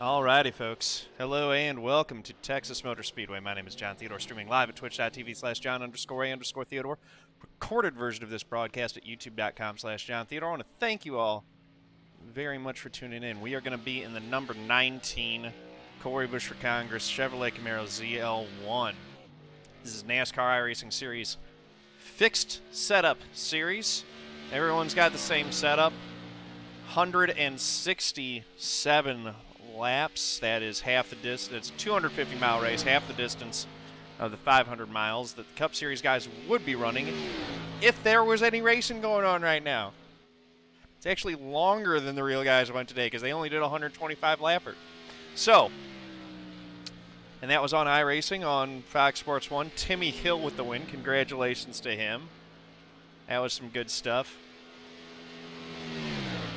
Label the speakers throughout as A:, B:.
A: Alrighty, folks. Hello and welcome to Texas Motor Speedway. My name is John Theodore, streaming live at twitch.tv slash John underscore A underscore Theodore. Recorded version of this broadcast at youtube.com slash John Theodore. I want to thank you all very much for tuning in. We are going to be in the number 19 Cori Bush for Congress Chevrolet Camaro ZL1. This is NASCAR iRacing Series fixed setup series. Everyone's got the same setup. 167 laps. That is half the distance. It's 250 mile race, half the distance of the 500 miles that the Cup Series guys would be running if there was any racing going on right now. It's actually longer than the real guys went today because they only did 125 lapper. So, and that was on iRacing on Fox Sports 1. Timmy Hill with the win. Congratulations to him. That was some good stuff.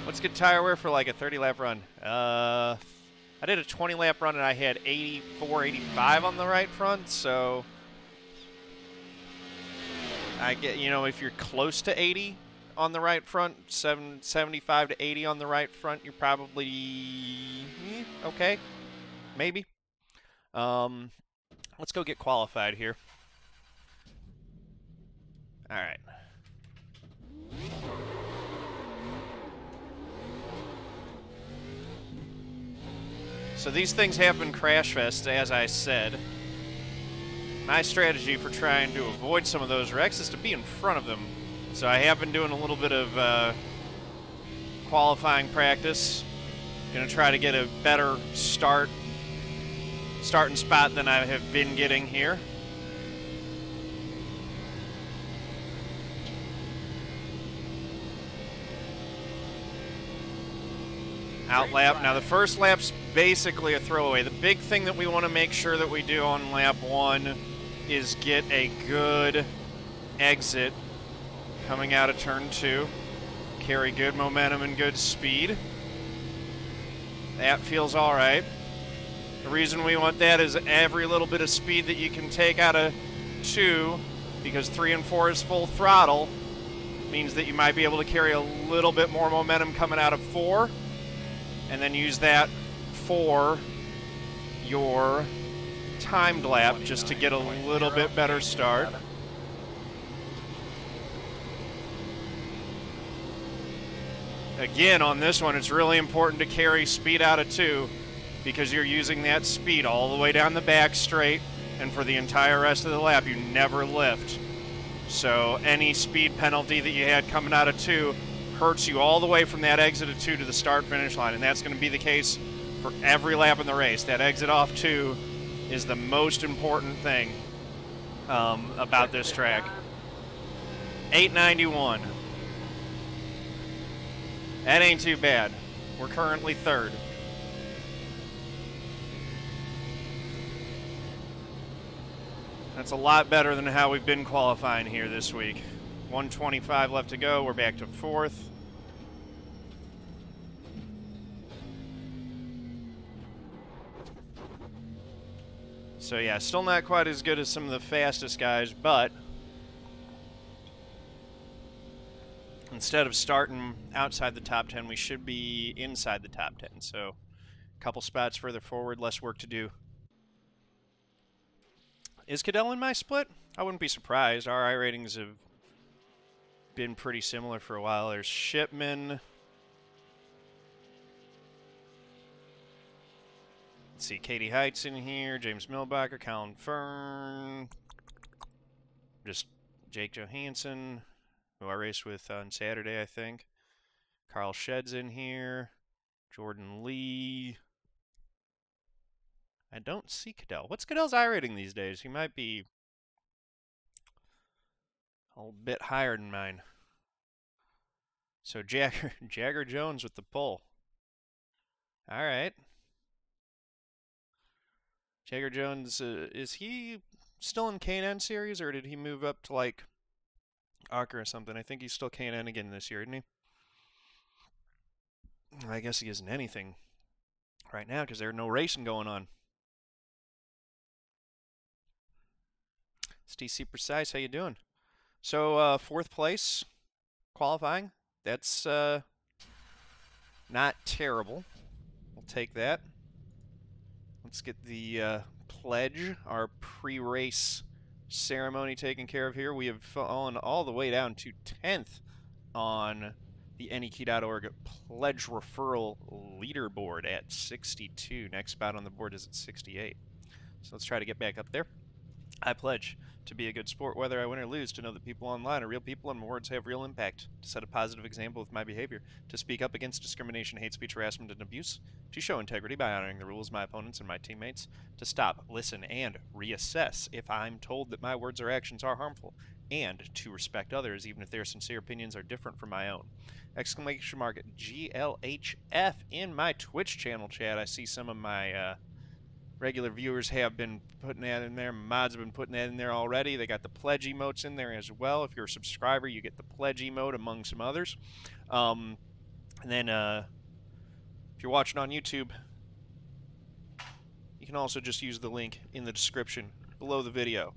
A: What's good tire wear for like a 30 lap run? Uh, I did a 20 lap run and I had 84, 85 on the right front, so I get, you know, if you're close to 80 on the right front, seven, 75 to 80 on the right front, you're probably eh, okay, maybe. Um, let's go get qualified here. All right. So these things happen crash fest, as I said. My strategy for trying to avoid some of those wrecks is to be in front of them. So I have been doing a little bit of uh, qualifying practice. Gonna try to get a better start, starting spot than I have been getting here. Out lap. Now the first lap's basically a throwaway. The big thing that we want to make sure that we do on lap one is get a good exit coming out of turn two. Carry good momentum and good speed. That feels all right. The reason we want that is every little bit of speed that you can take out of two, because three and four is full throttle, means that you might be able to carry a little bit more momentum coming out of four, and then use that for your timed lap just to get a little bit better start. Again, on this one, it's really important to carry speed out of two because you're using that speed all the way down the back straight, and for the entire rest of the lap, you never lift. So any speed penalty that you had coming out of two hurts you all the way from that exit of two to the start finish line, and that's going to be the case for every lap in the race. That exit off two is the most important thing um, about this track. 891. That ain't too bad. We're currently third. That's a lot better than how we've been qualifying here this week. 125 left to go. We're back to fourth. So yeah, still not quite as good as some of the fastest guys, but instead of starting outside the top 10, we should be inside the top 10. So a couple spots further forward, less work to do. Is Cadell in my split? I wouldn't be surprised. Our ratings have been pretty similar for a while. There's Shipman. Let's see, Katey Heydt in here, James Mihlbachler, Collin Fern, just Jake Johannsen, who I raced with on Saturday, I think. Carl Shedd's in here, Jordan Lee. I don't see Cadell. What's Cadell's iRating these days? He might be a little bit higher than mine. So Jagger, Jagger Jones with the pull. All right. Jagger Jones, uh, is he still in K&N series, or did he move up to like ARCA or something? I think he's still K&N again this year, isn't he? I guess he isn't anything right now because there's no racing going on. It's TC Precise. How you doing? So uh, fourth place qualifying. That's uh, not terrible. We'll take that. Let's get the uh, pledge, our pre-race ceremony taken care of here. We have fallen all the way down to 10th on the AnyKey.org pledge referral leaderboard at 62. Next spot on the board is at 68. So let's try to get back up there. I pledge to be a good sport, whether I win or lose, to know that people online are real people and my words have real impact, to set a positive example with my behavior, to speak up against discrimination, hate speech, harassment, and abuse, to show integrity by honoring the rules of my opponents and my teammates, to stop, listen, and reassess if I'm told that my words or actions are harmful, and to respect others even if their sincere opinions are different from my own. Exclamation mark GLHF in my Twitch channel chat. I see some of my uh, regular viewers have been putting that in there. Mods have been putting that in there already. They got the pledge emotes in there as well. If you're a subscriber, you get the pledge emote among some others. Um, and then uh, if you're watching on YouTube, you can also just use the link in the description below the video.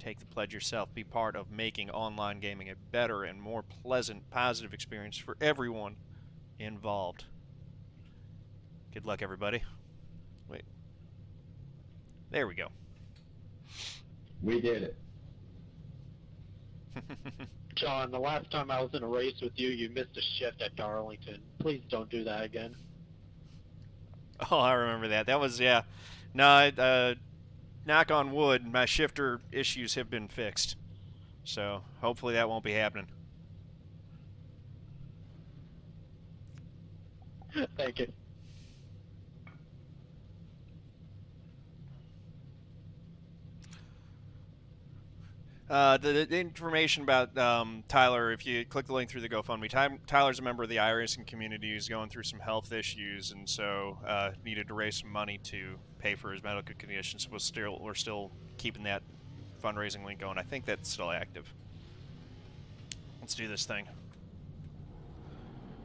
A: Take the pledge yourself. Be part of making online gaming a better and more pleasant, positive experience for everyone involved. Good luck, everybody. Wait. There we go.
B: We did it.
C: John, the last time I was in a race with you, you missed a shift at Darlington. Please don't do that again.
A: Oh, I remember that. That was, yeah. No, uh, knock on wood, my shifter issues have been fixed. So, hopefully that won't be happening.
C: Thank you.
A: Uh, the, the, information about um, Tyler, if you click the link through the GoFundMe, Ty Tyler's a member of the iRacing community who's going through some health issues, and so uh, needed to raise some money to pay for his medical conditions. We're still we're still keeping that fundraising link going. I think that's still active. Let's do this thing.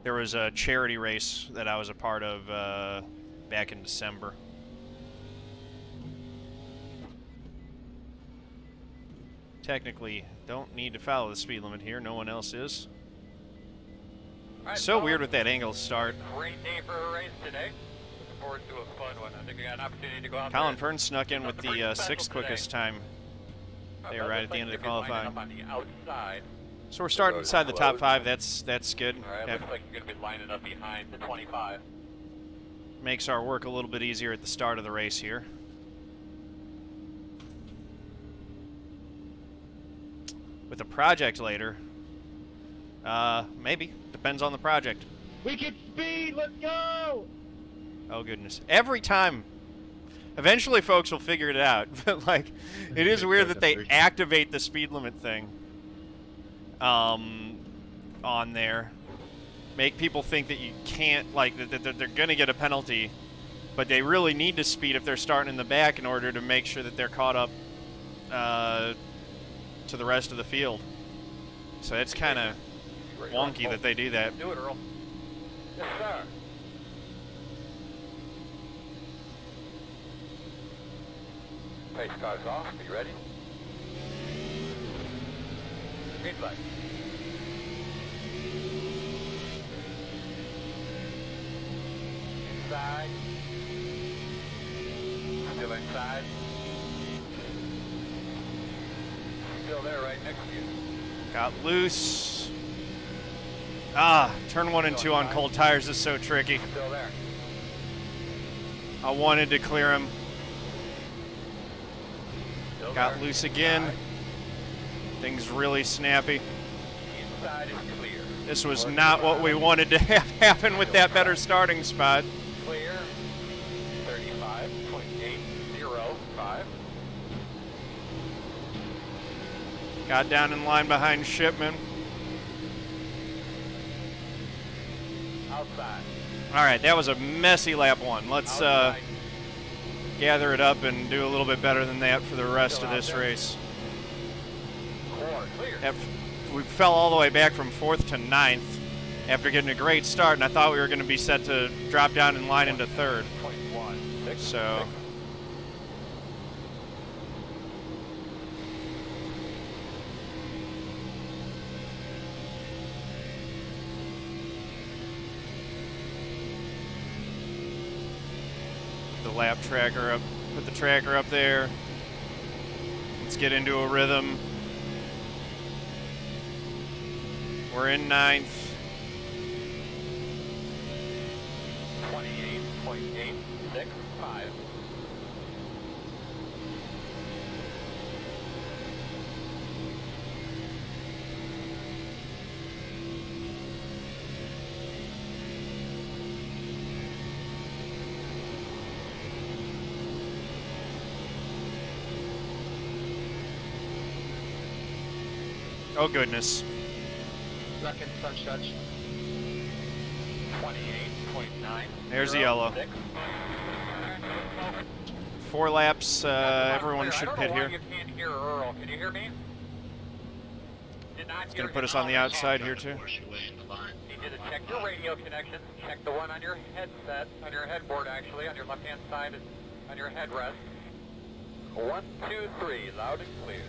A: There was a charity race that I was a part of uh, back in December. Technically don't need to follow the speed limit here. No one else is. Right, so Collin, weird with that angle start.
D: Great day for a race today. Looking forward to a fun one. I think we got an opportunity to go out
A: Collin Fern snuck in with the uh, sixth quickest time. They were right at the end of the qualifying.
D: The
A: so we're starting inside the top five. That's that's good.
D: All right, looks like you're going to be lining up behind the 25.
A: Makes our work a little bit easier at the start of the race here. With a project later. Uh, maybe. Depends on the project.
C: We can speed! Let's go!
A: Oh, goodness. Every time. Eventually, folks will figure it out. But, like, it is weird that they activate the speed limit thing um, on there. Make people think that you can't, like, that they're going to get a penalty. But they really need to speed if they're starting in the back in order to make sure that they're caught up uh, to the rest of the field. So it's kind of wonky that they do that.
D: Do it, Earl. Yes, sir. Pace car's off. Are you ready? Green flag. Inside. Still inside. Still there right next to you.
A: Got loose. Ah, turn one and two on cold tires is so tricky.
D: Still there.
A: I wanted to clear him.
D: Still
A: Got
D: there.
A: loose again. Things really snappy.
D: Inside is clear.
A: This was not what we wanted to have happen with that better starting spot. Got down in line behind Shipman.
D: Outside.
A: All right, that was a messy lap one. Let's uh, gather it up and do a little bit better than that for the rest of this race. We fell all the way back from fourth to ninth after getting a great start, and I thought we were going to be set to drop down in line into third.
D: 29.1.
A: So- the lap tracker up. Put the tracker up there. Let's get into a rhythm. We're in ninth. Oh goodness.
C: Second, front stretch.
D: 28.9.
A: There's the yellow. Four laps. Uh, everyone should pit here.
D: don't know why you can't hear Earl. Can you hear me? Did not
A: It's gonna put us on the outside here too.
D: To check your radio connection. Check the one on your headset, on your headboard actually, on your left-hand side, on your headrest. One, two, three, loud and clear.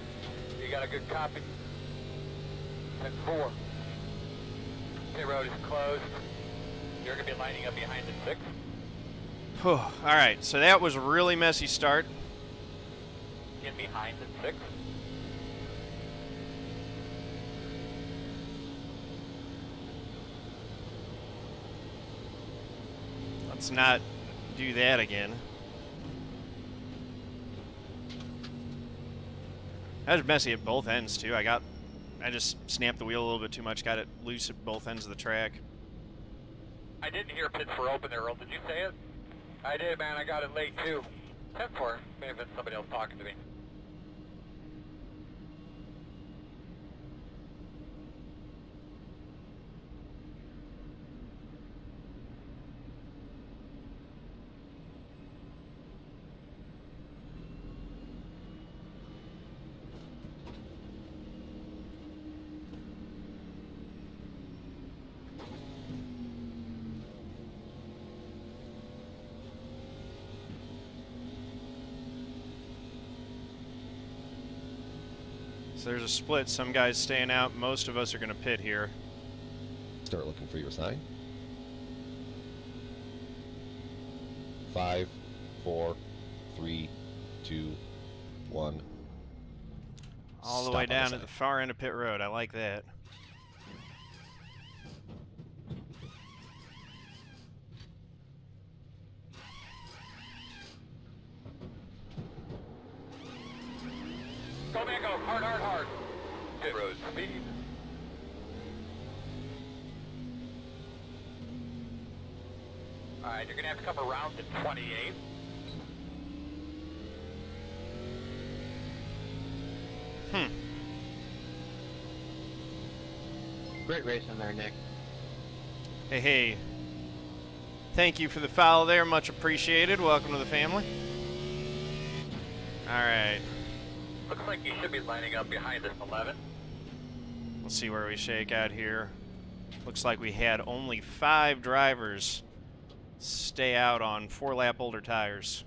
D: You got a good copy? Ten four. Pit road is closed. You're gonna be lining up behind the six.
A: Whew. All right, so that was a really messy start.
D: Get behind the six.
A: Let's not do that again. That was messy at both ends too. I got, I just snapped the wheel a little bit too much. Got it loose at both ends of the track.
D: I didn't hear pits for open there, Earl. Did you say it? I did, man. I got it late too. Ten four. May have been somebody else talking to me.
A: So there's a split. Some guys staying out. Most of us are going to pit here.
E: Start looking for your sign. Five, four, three, two, one.
A: All the
E: Stop
A: way
E: on the
A: down to the far end of pit road. I like that. Hmm.
C: Great race in there, Nick.
A: Hey, hey. Thank you for the follow there. Much appreciated. Welcome to the family. All right.
D: Looks like you should be lining up behind this 11.
A: Let's see where we shake out here. Looks like we had only five drivers stay out on four lap older tires.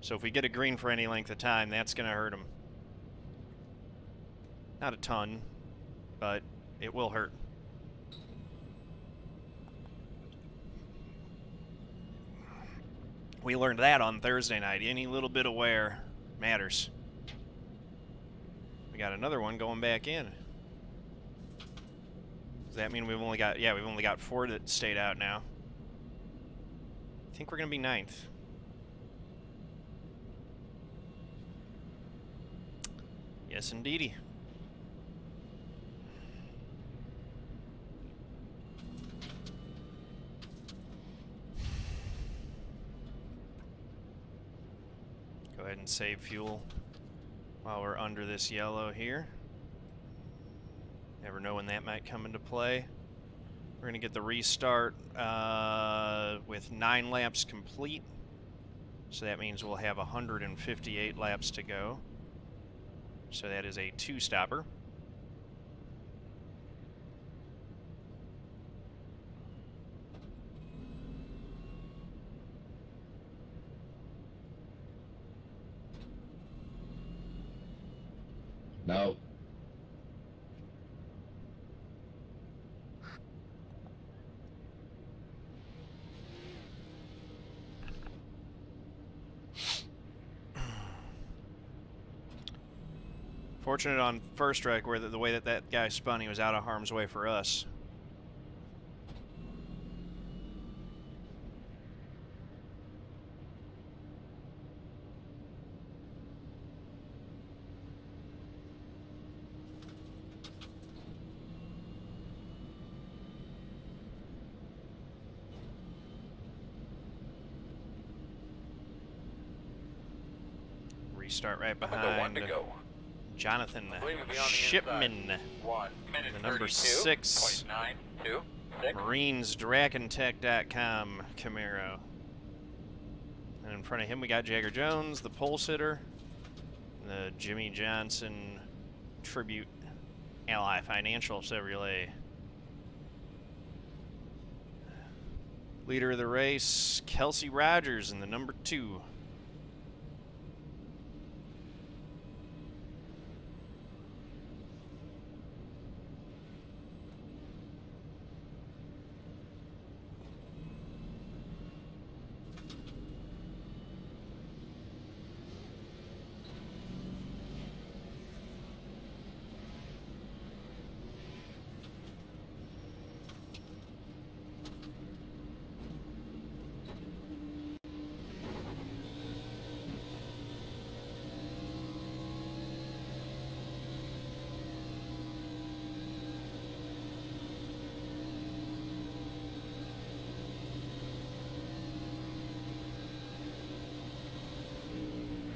A: So if we get a green for any length of time, that's going to hurt them. Not a ton, but it will hurt. We learned that on Thursday night. Any little bit of wear matters. We got another one going back in. Does that mean we've only got, yeah, we've only got four that stayed out now. I think we're going to be ninth. Yes, indeedy. Go ahead and save fuel while we're under this yellow here. Never know when that might come into play. We're going to get the restart uh, with nine laps complete. So that means we'll have 158 laps to go. So that is a two stopper.
B: No.
A: Fortunate on first strike where the, the way that that guy spun, he was out of harm's way for us. Restart right behind
D: to go.
A: Johnathan
D: I believe it'll be on the
A: Shipman.
D: inside. One minute
A: The number six.
D: point nine two six.
A: Marines Dracantech.com Camaro. And in front of him we got Jagger Jones, the pole sitter, the Jimmie Johnson Tribute Ally Financial Chevrolet. Leader of the race, Kelsy Rogers in the number two.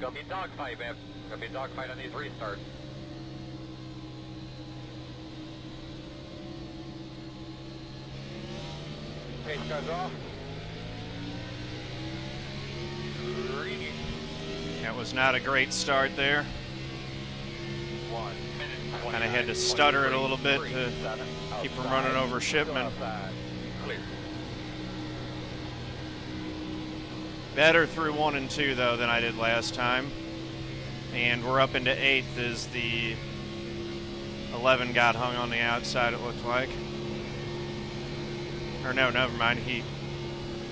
D: Gonna be dogfight, man. Gonna be dogfight on these restarts. Pace cars off.
A: That was not a great start there.
D: One minute.
A: Kinda had to stutter it a little bit to keep from running over
D: Still
A: Better through one and two, though, than I did last time. And we're up into eighth as the 11 got hung on the outside, it looked like. Or no, never mind. He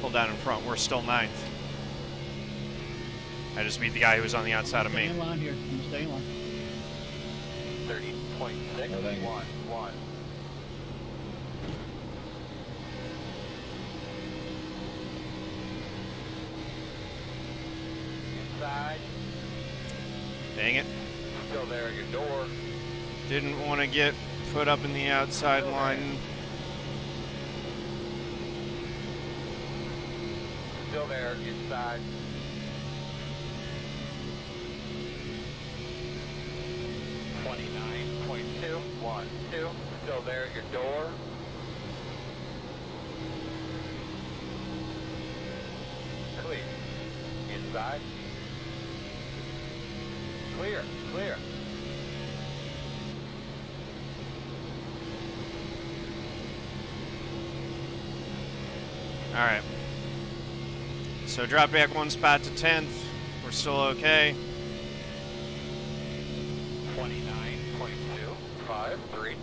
A: pulled down in front. We're still ninth. I just beat the guy who was on the outside of me.
F: Stay in line here. Stay in line.
A: 30.61. want to get put up in the outside line.
D: Still there inside. Twenty-nine point two one two. Still there
A: All right. So drop back one spot to 10th. We're still okay.
D: Twenty-nine point two five three.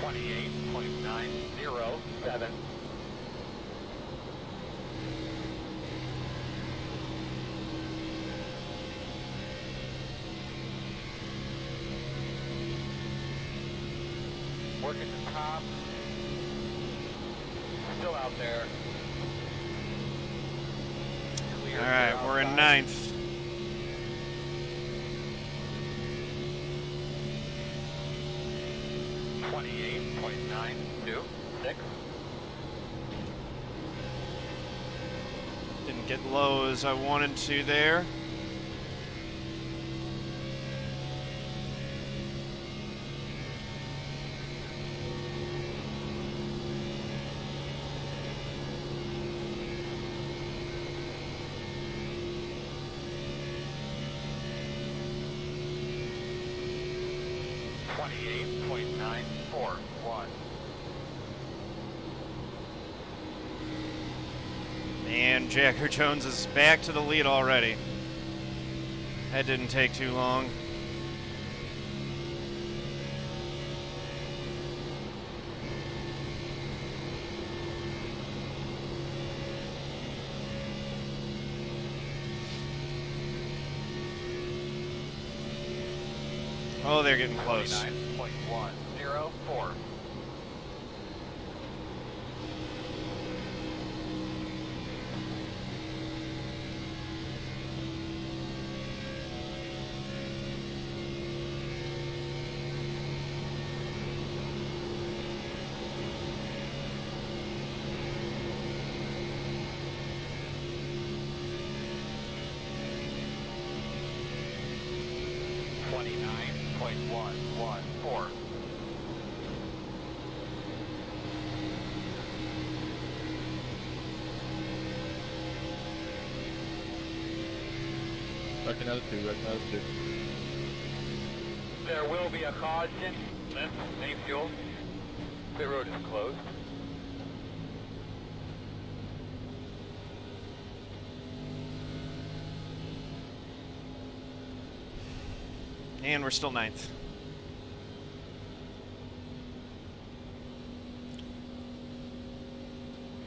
D: Twenty-eight point nine zero seven. Working the top. Still out there. Clear
A: All right, we're in ninth.
D: Twenty-eight point nine two six.
A: Didn't get low as I wanted to there.
D: Twenty-eight point nine four one.
A: And Jagger Jones is back to the lead already. That didn't take too long. Oh, they're getting close.
D: 29.104.
F: Back another two, back another two.
D: There will be a caution. Length, main fuel. The road is closed.
A: And we're still ninth.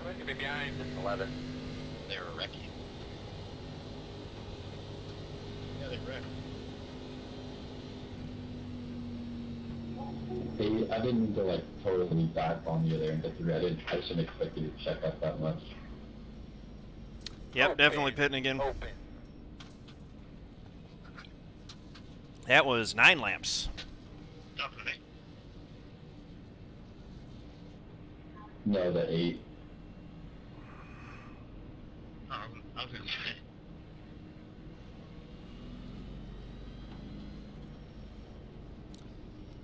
D: Going to be behind eleven.
C: They were wrecking. Yeah, they wrecked.
B: Hey, I didn't mean to like totally back on you there and get through. I didn't. I shouldn't expect you to check out that much.
A: Yep,
D: Open.
A: definitely pitting again.
D: Open.
A: That was nine lamps.
C: Okay.
B: No, the eight.
C: Oh, I was gonna say.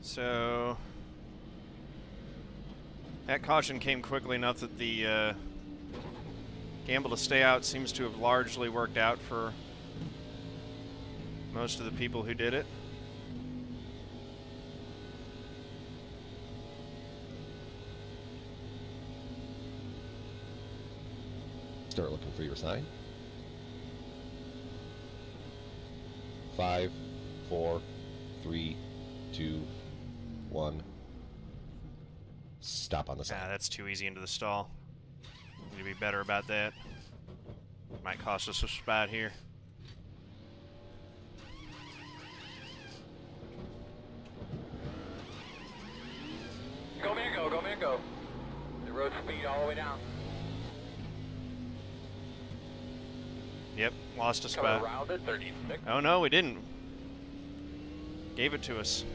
A: So that caution came quickly enough that the uh, gamble to stay out seems to have largely worked out for most of the people who did it.
E: Start looking for your sign. Five, four, three, two, one. Stop on the
A: Ah,
E: sign.
A: that's too easy into the stall. Need to be better about that. Might cost us a spot here.
D: Go Mango, go Mango. The road speed all the way down.
A: Yep, lost a spot.
D: around it, 36.
A: Oh no, we didn't. Gave it to us.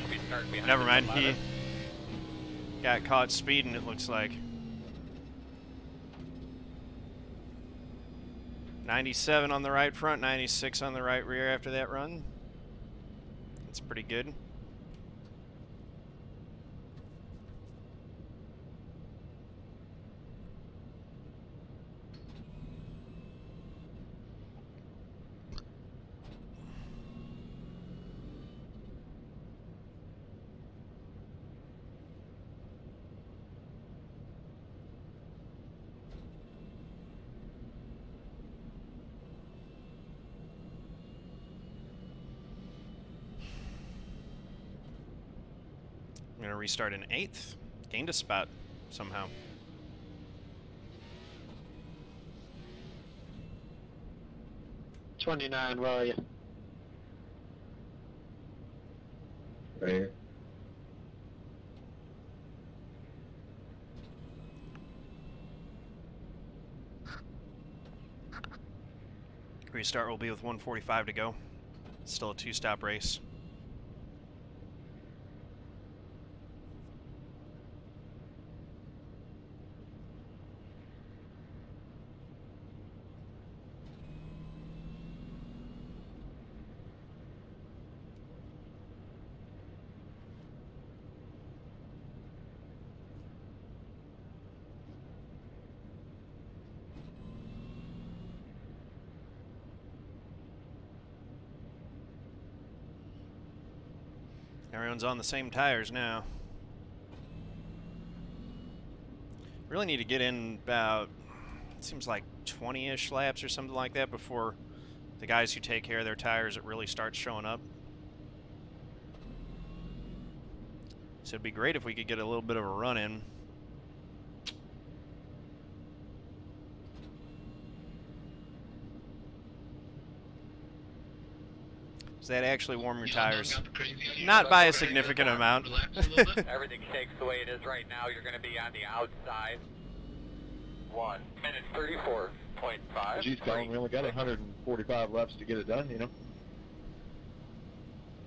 D: Should be starting behind
A: Never mind, he got caught speeding, it looks like. 97 on the right front, 96 on the right rear after that run. That's pretty good. I'm going to restart in eighth. Gained a spot somehow.
C: Twenty-nine. Where are you?
B: Right here.
A: Restart will be with 145 to go. Still a two-stop race. Everyone's on the same tires now. Really need to get in about, it seems like 20-ish laps or something like that before the guys who take care of their tires, it really starts showing up. So it'd be great if we could get a little bit of a run in. Does that actually warm your tires? Not by a significant amount.
D: Everything shakes the way it is right now. You're going to be on the outside. One minute 34.5.
F: Geez, Collin, we only got 145 laps to get it done, you know?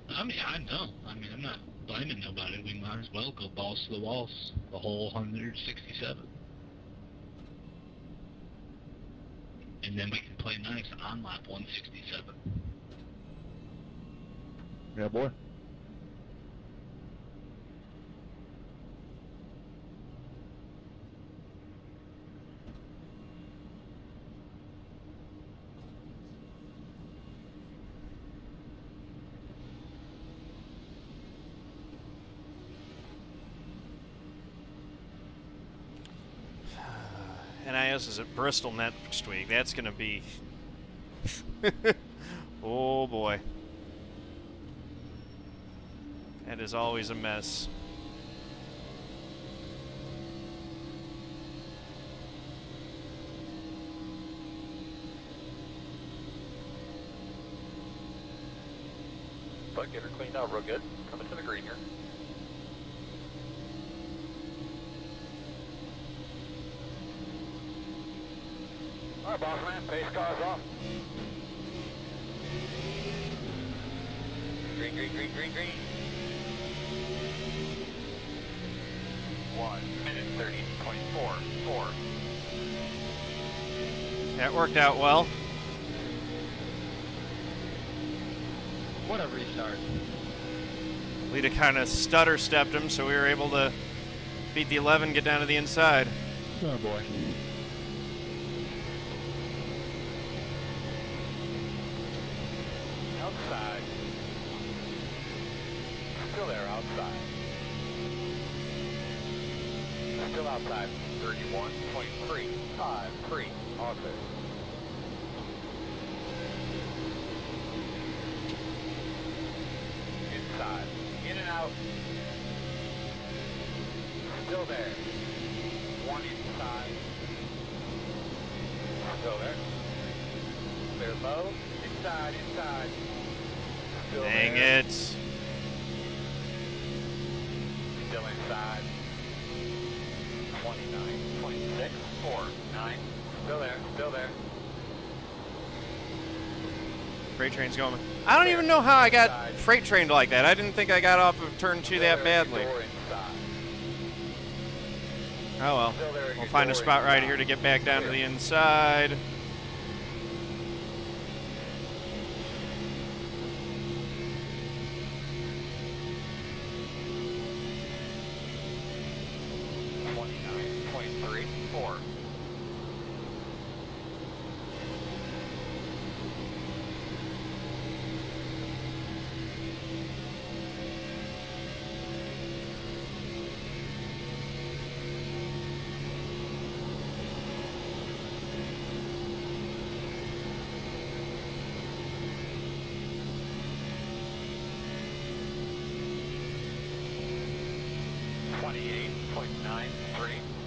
G: I mean, I know. I mean, I'm not blaming nobody. We might as well go balls to the walls the whole 167. And then we can play nice on lap 167.
F: Yeah, boy.
A: NIS is at Bristol next week. That's going to be. oh boy. That is always a mess.
D: But get her cleaned out real good. Coming to the green here. All right, boss man, pace car's off. Green, green, green, green, green. One minute thirty point four four.
A: That worked out well.
C: What a restart.
A: Lita kind of stutter stepped him, so we were able to beat the 11, get down to the inside.
F: Oh, boy.
D: Inside, inside. Still
A: Dang
D: there.
A: it.
D: Still inside. 29, 26, 4, 9. Still there, still there.
A: Freight train's going. I don't even know how I got freight trained like that. I didn't think I got off of turn two that
D: there at your
A: badly. Oh well.
D: Still there at
A: We'll find a spot right here to get back down to the inside.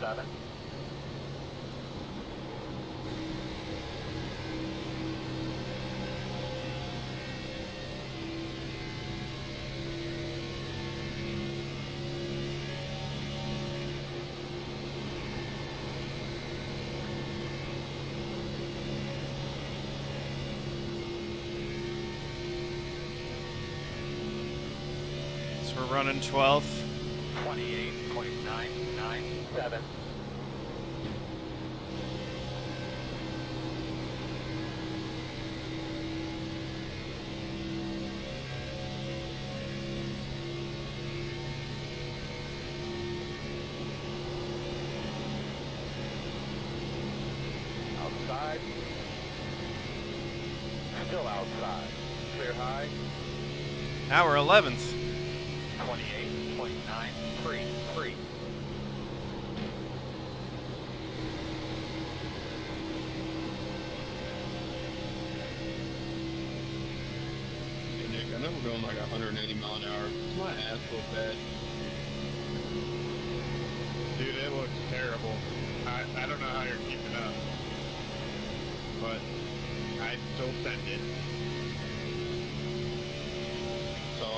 D: Seven.
A: We're running 12th. We're 11th.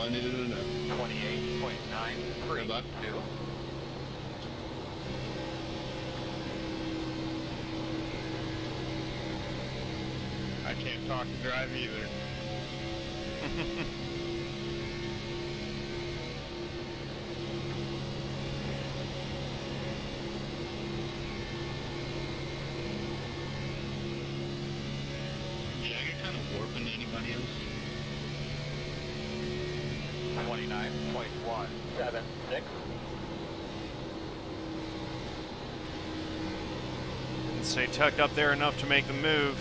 F: I needed to know.
D: 28.932.
H: I can't talk and drive either.
A: Stay tucked up there enough to make the move.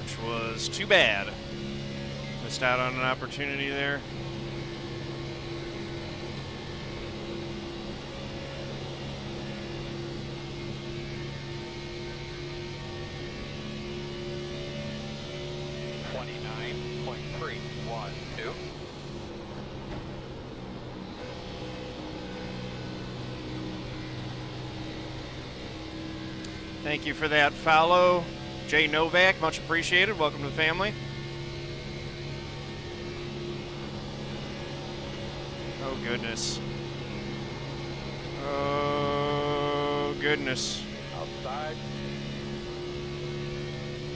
A: Which was too bad. Missed out on an opportunity there. Thank you for that follow. Jay Novak, much appreciated. Welcome to the family. Oh, goodness. Oh, goodness.
D: Outside.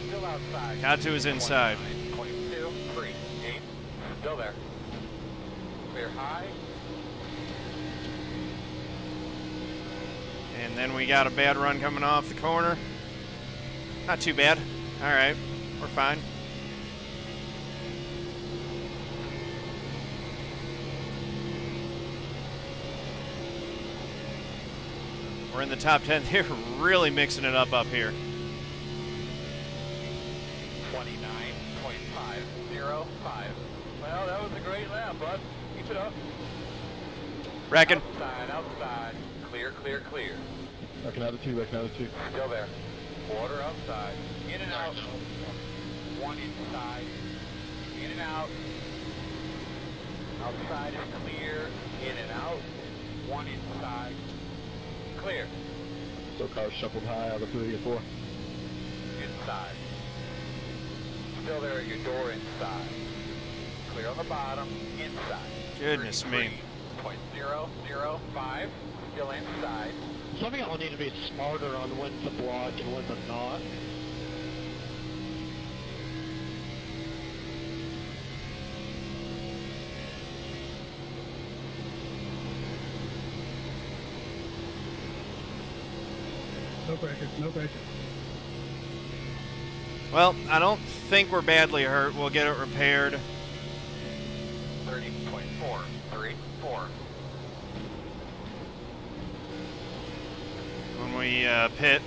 D: Still outside.
A: To his inside.
D: 29.238. Still there. Clear high.
A: And then we got a bad run coming off the corner. Not too bad. All right, we're fine. We're in the top 10. They're really mixing it up up here.
D: 29.505. Well, that was a great lap, bud. Keep it up.
A: Reckon.
D: Outside, outside. Clear, clear, clear.
F: Back another two, back another two.
D: Still there. Water outside. In and out. One inside. In and out. Outside is clear. In and out. One inside. Clear.
F: So cars shuffled high out of three or four.
D: Inside. Still there at your door inside. Clear on the bottom. Inside.
A: Goodness me.
D: Point zero zero five. Still inside.
C: Some of y'all need to be smarter on when to block and when to not.
H: No pressure, no pressure.
A: Well, I don't think we're badly hurt. We'll get it repaired. uh, pit.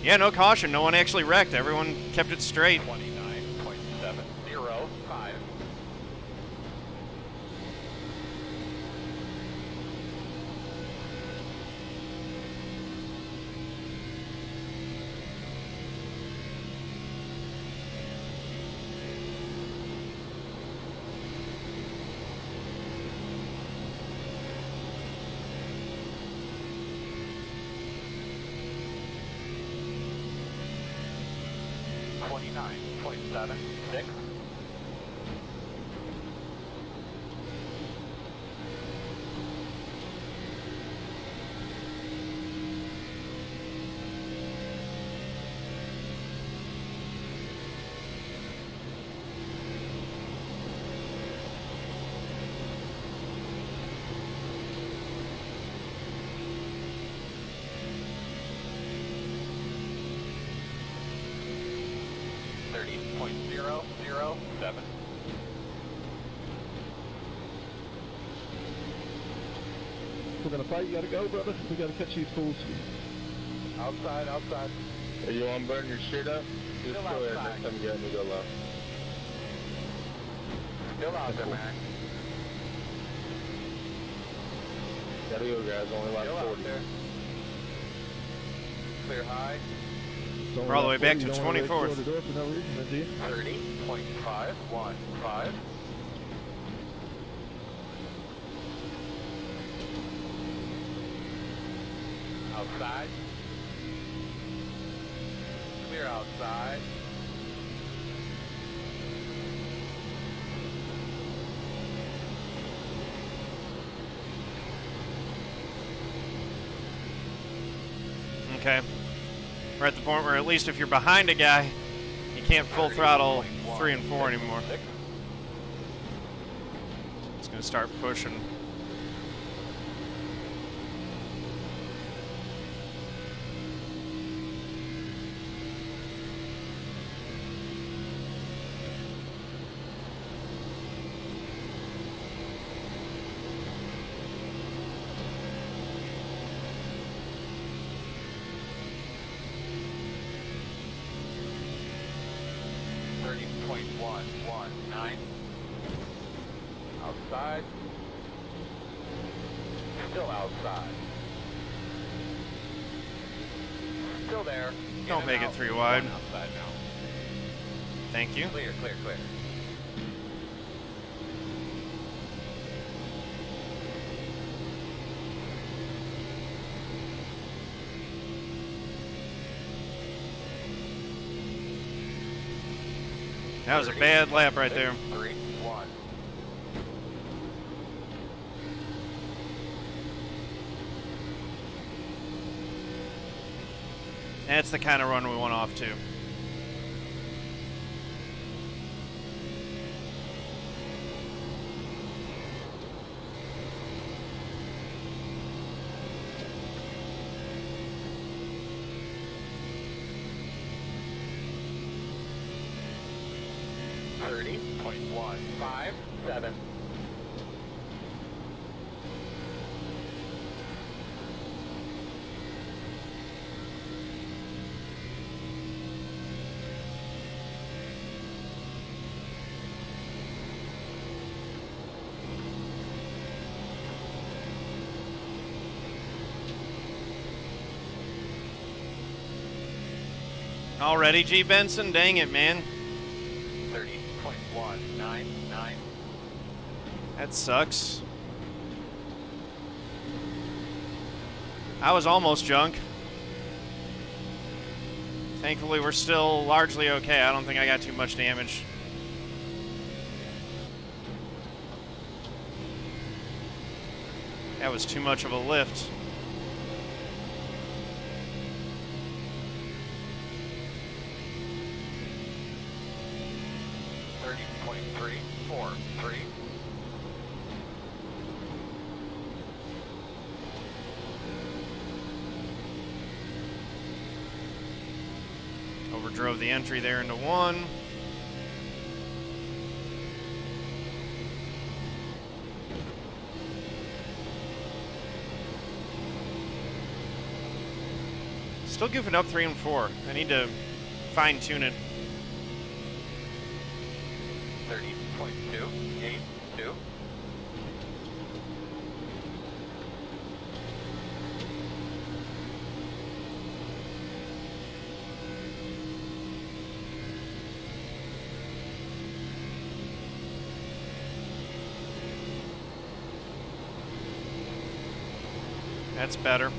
A: Yeah, no caution. No one actually wrecked. Everyone kept it straight.
D: 20.
E: We're gonna fight. You gotta go, brother. We gotta catch these fools.
H: Outside, outside. Hey, you want to burn your shit up? Just
D: Still
H: go ahead.
D: outside.
H: Next time you get me, go left.
D: Still out there, Mac.
H: Gotta go, guys. Only like
D: Still
H: 40.
D: there. Clear high.
A: We're all the way back to 24th.
D: 30.515. Outside.
A: Okay. We're at the point where at least if you're behind a guy, you can't full throttle three and four anymore. It's gonna start pushing.
D: Thirty point one one nine. Outside. Still outside. Still there. In
A: Don't
D: and
A: make it
D: out.
A: three wide.
D: One Outside now.
A: Thank you.
D: Clear, clear, clear.
A: That was a bad lap right there. That's the kind of run we want off to.
D: Thirty point one five seven.
A: Already, G. Benson? Dang it, man.
D: Thirty point one nine nine.
A: That sucks. I was almost junk. Thankfully, we're still largely okay. I don't think I got too much damage. That was too much of a lift.
D: Point three four three.
A: Overdrove the entry there into one. Still goofing up three and four. I need to fine tune it. That's better.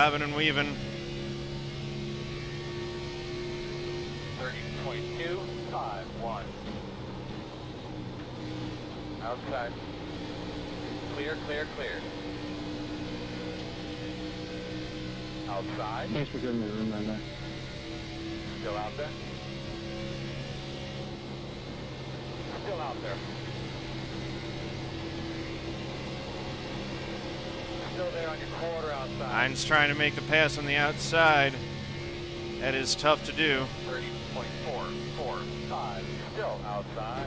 A: driving and weaving. 30.251.
D: Outside. Clear, clear, clear. Outside.
E: Thanks for giving me the room right there.
D: Still out there? Still out there. Still there on your quarter outside.
A: Heinz trying to make the pass on the outside. That is tough to do.
D: 30.445. Still outside.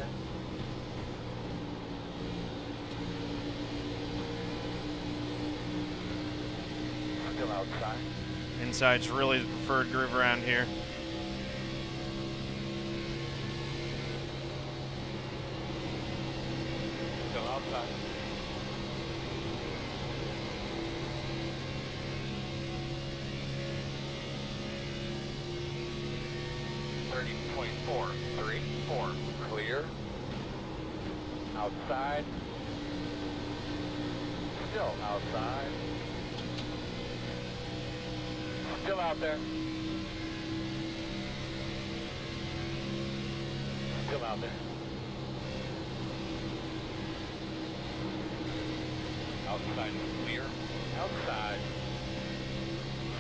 D: Still outside.
A: Inside's really the preferred groove around here.
D: Out. Outside is clear. Outside.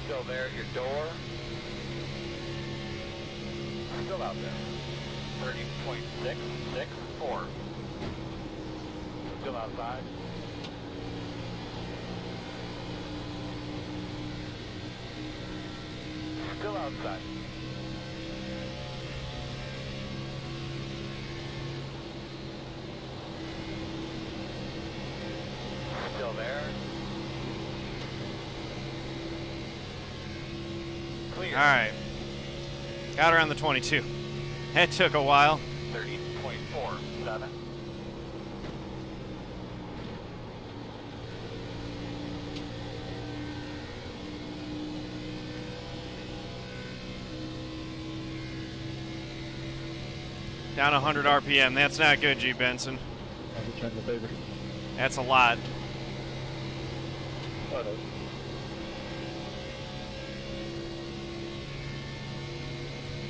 D: Still there at your door. Still out there. 30.664. Still outside. Still outside.
A: All right. Got around the 22. That took a while.
D: 30.47.
A: Down 100 RPM. That's not good, G. Benson.
E: I'll be trying the favor.
A: That's a lot.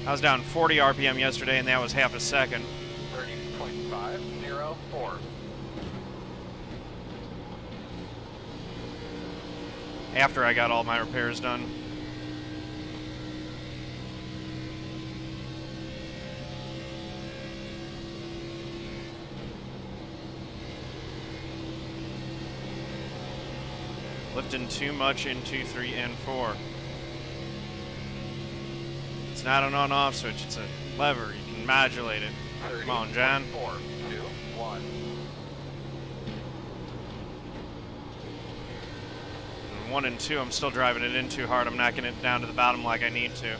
A: I was down 40 RPM yesterday, and that was half a second.
D: 30.504.
A: After I got all my repairs done. Lifting too much in 2, 3, and 4. It's not an on-off switch, it's a lever. You can modulate it. Come on, John.
D: 4, 2, 1.
A: And 1 and 2, I'm still driving it in too hard. I'm knocking it down to the bottom like I need to.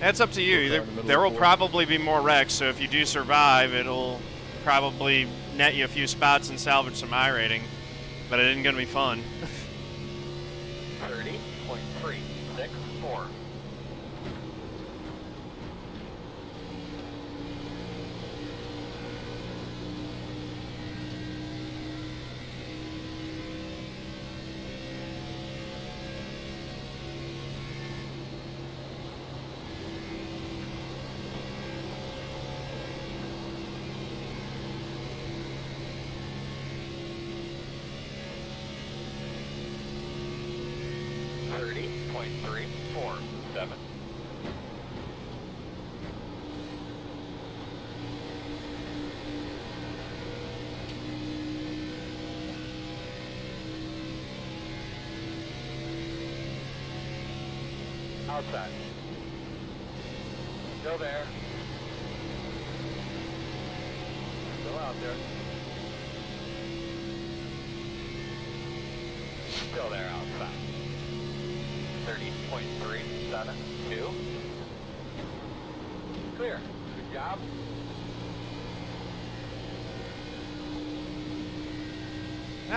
A: That's up to you. There, there will probably be more wrecks, so if you do survive, it'll probably net you a few spots and salvage some iRating. But it isn't going to be fun.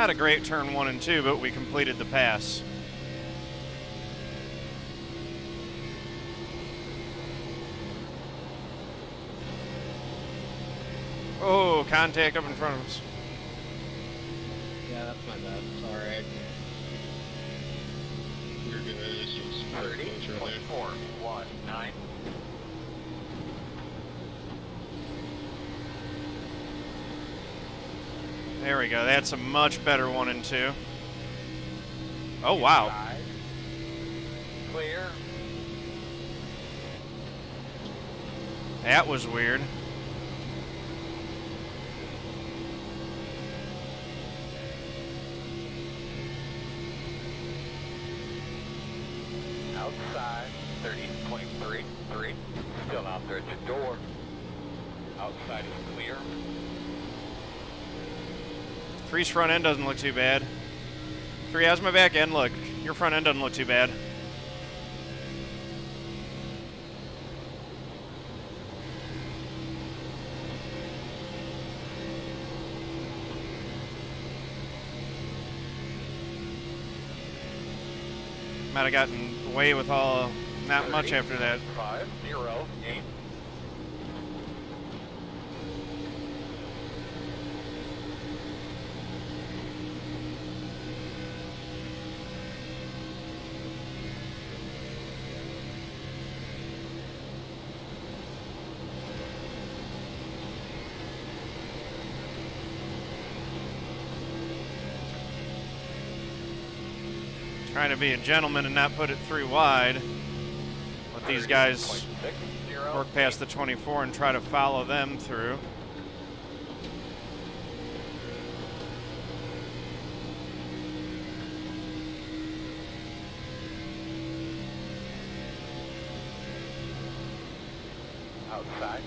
A: Not a great turn 1 and 2, but we completed the pass. Oh, contact up in front of us.
C: Yeah, that's my bad. Sorry.
F: You're good. It's
D: 30,
F: closer there.
D: 24, 1, 9.
A: There we go. That's a much better one and two. Oh, wow.
D: Clear.
A: That was weird. Three's front end doesn't look too bad. Three, how's my back end look? Your front end doesn't look too bad. Might have gotten away with all not much after that.
D: 5,
A: to be a gentleman and not put it three wide. Let these guys work past the 24 and try to follow them through.
D: Outside.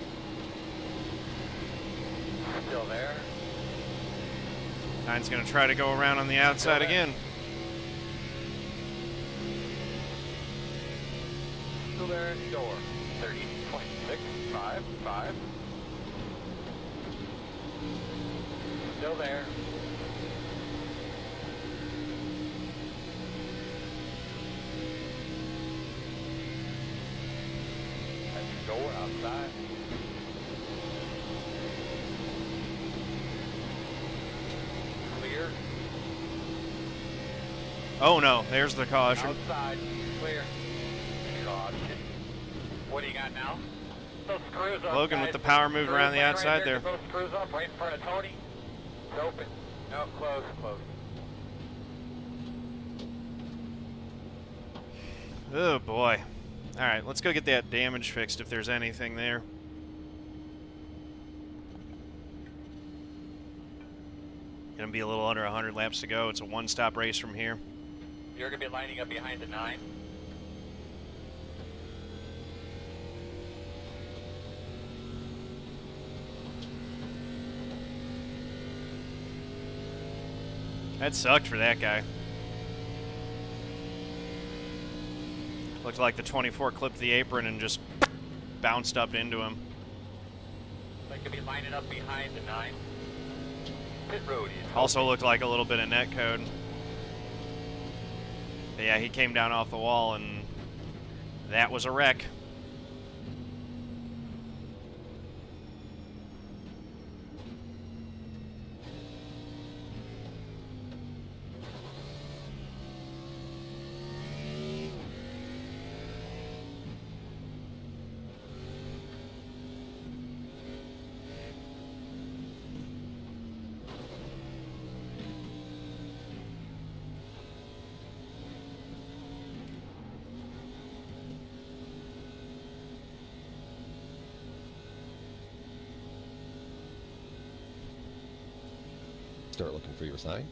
D: Still there.
A: Nine's going to try to go around on the outside again. Oh no, there's the caution.
D: Outside, clear. Caution. What do you got now? Those screws up,
A: Logan with the power moving around the outside
D: right
A: there.
D: Get those screws up right in front of Tony. It's open. No, close, close.
A: Oh boy. Alright, let's go get that damage fixed if there's anything there. Gonna be a little under 100 laps to go. It's a one stop race from here.
D: You're gonna be lining up behind the nine.
A: That sucked for that guy. Looked like the 24 clipped the apron and just bounced up into him.
D: Gonna be lining up behind the nine. Pit road
A: Also looked like a little bit of net code. But yeah, he came down off the wall and that was a wreck.
I: Sign.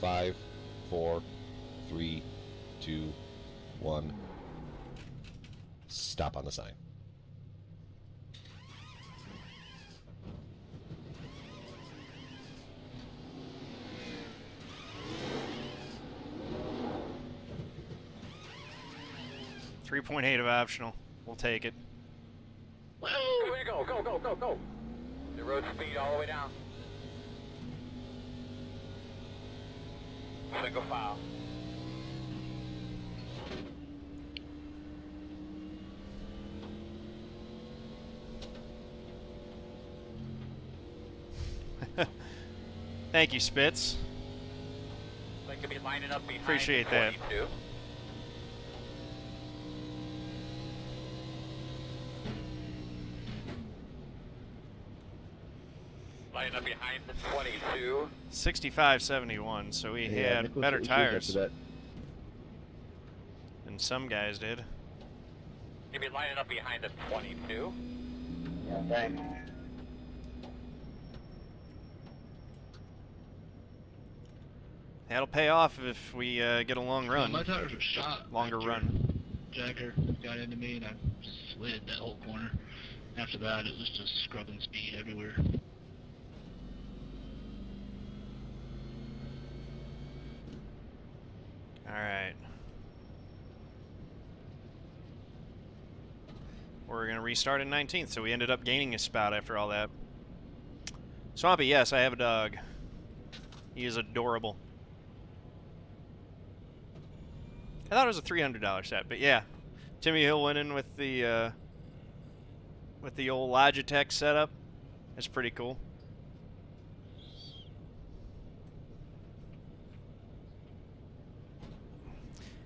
I: Five, four, three, two, one. Stop on the sign.
A: Three point eight of optional. We'll take it.
D: Way to go, go, go, go, go. Road speed all the way down. Single file.
A: Thank you, Spitz.
D: Think You'll be lining up behind
A: Appreciate that.
D: 22. 22.
A: 65.71, so we
E: Yeah,
A: had
E: Nicholas,
A: better
E: what was yours
A: tires
E: after that?
A: than some guys did.
D: You'll be lining up behind the 22.
B: Yeah, thanks.
A: That'll pay off if we uh, get a long run.
G: My tires were shot.
A: Longer run.
G: Jagger got into me and I slid that whole corner. After that, it was just scrubbing speed everywhere.
A: Alright. We're going to restart in 19th, so we ended up gaining a spout after all that. Swampy, yes, I have a dog. He is adorable. I thought it was a $300 set, but yeah. Timmy Hill went in with the, uh, with the old Logitech setup. That's pretty cool.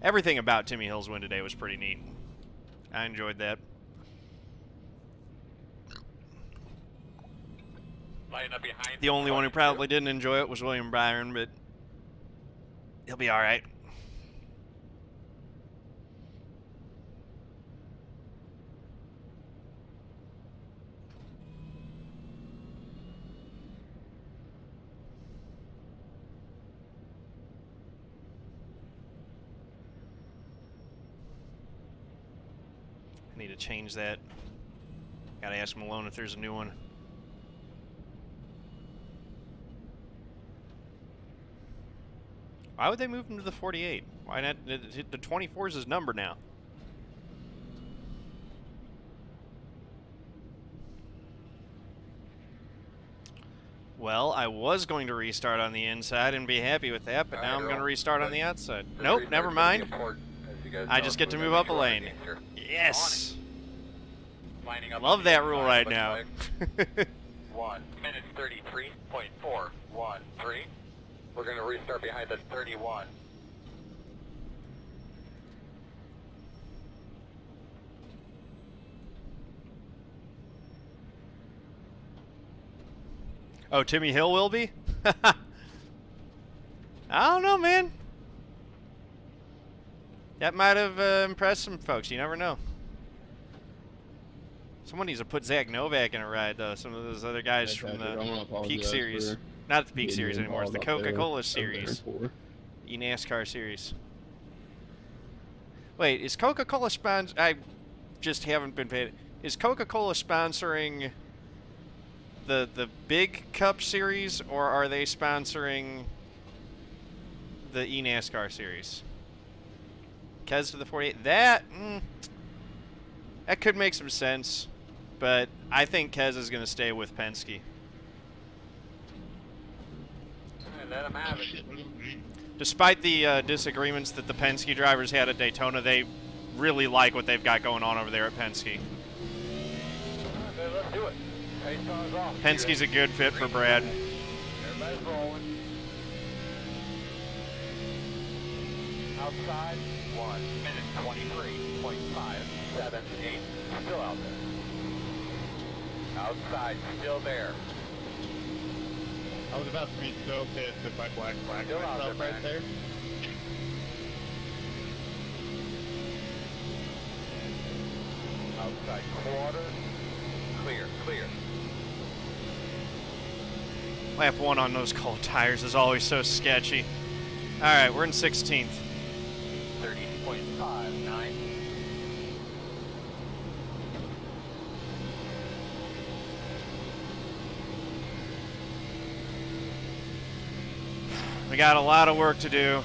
A: Everything about Timmy Hill's win today was pretty neat. I enjoyed that.
D: Lining up behind
A: The only one who
D: 22.
A: probably didn't enjoy it was William Byron, but he'll be all right. I need to change that. Gotta ask Malone if there's a new one. Why would they move him to the 48? Why not? The 24 is his number now. Well, I was going to restart on the inside and be happy with that, but now I'm going to restart on the outside. Nope, never mind. I just get to move up a lane. Yes! Love that rule right now.
D: 1 minute 33.413. We're going to restart behind the 31.
A: Oh, Timmy Hill will be? I don't know, man. That might have uh, impressed some folks. You never know. Someone needs to put Zach Novak in a ride, though. Some of those other guys from the Peak series. Not the Peak Series anymore. It's the
F: involved up there-
A: Coca-Cola Series.
F: The
A: NASCAR Series. Wait, is Coca-Cola spons? I just haven't been paid. Is Coca-Cola sponsoring the the big Cup Series, or are they sponsoring the eNASCAR Series? Kez to the 48. That mm, that could make some sense, but I think Kez is going to stay with Penske.
D: And let have it.
G: shit, we're going green.
A: Despite the uh, disagreements that the Penske drivers had at Daytona, they really like what they've got going on over there at Penske.
D: Okay, let's do it. Pace off.
A: Penske's a good fit for Brad.
D: Everybody's rolling. Outside, one minute twenty-three point five seven eight. Still out there. Outside, still there.
H: I was about to be so pissed if I black black
D: Still out
H: myself
D: there,
H: right
D: man.
H: there.
D: Outside quarter. Clear, clear.
A: Lap one on those cold tires is always so sketchy. All right, we're in 16th.
D: Thirty point five nine.
A: We got a lot of work to do.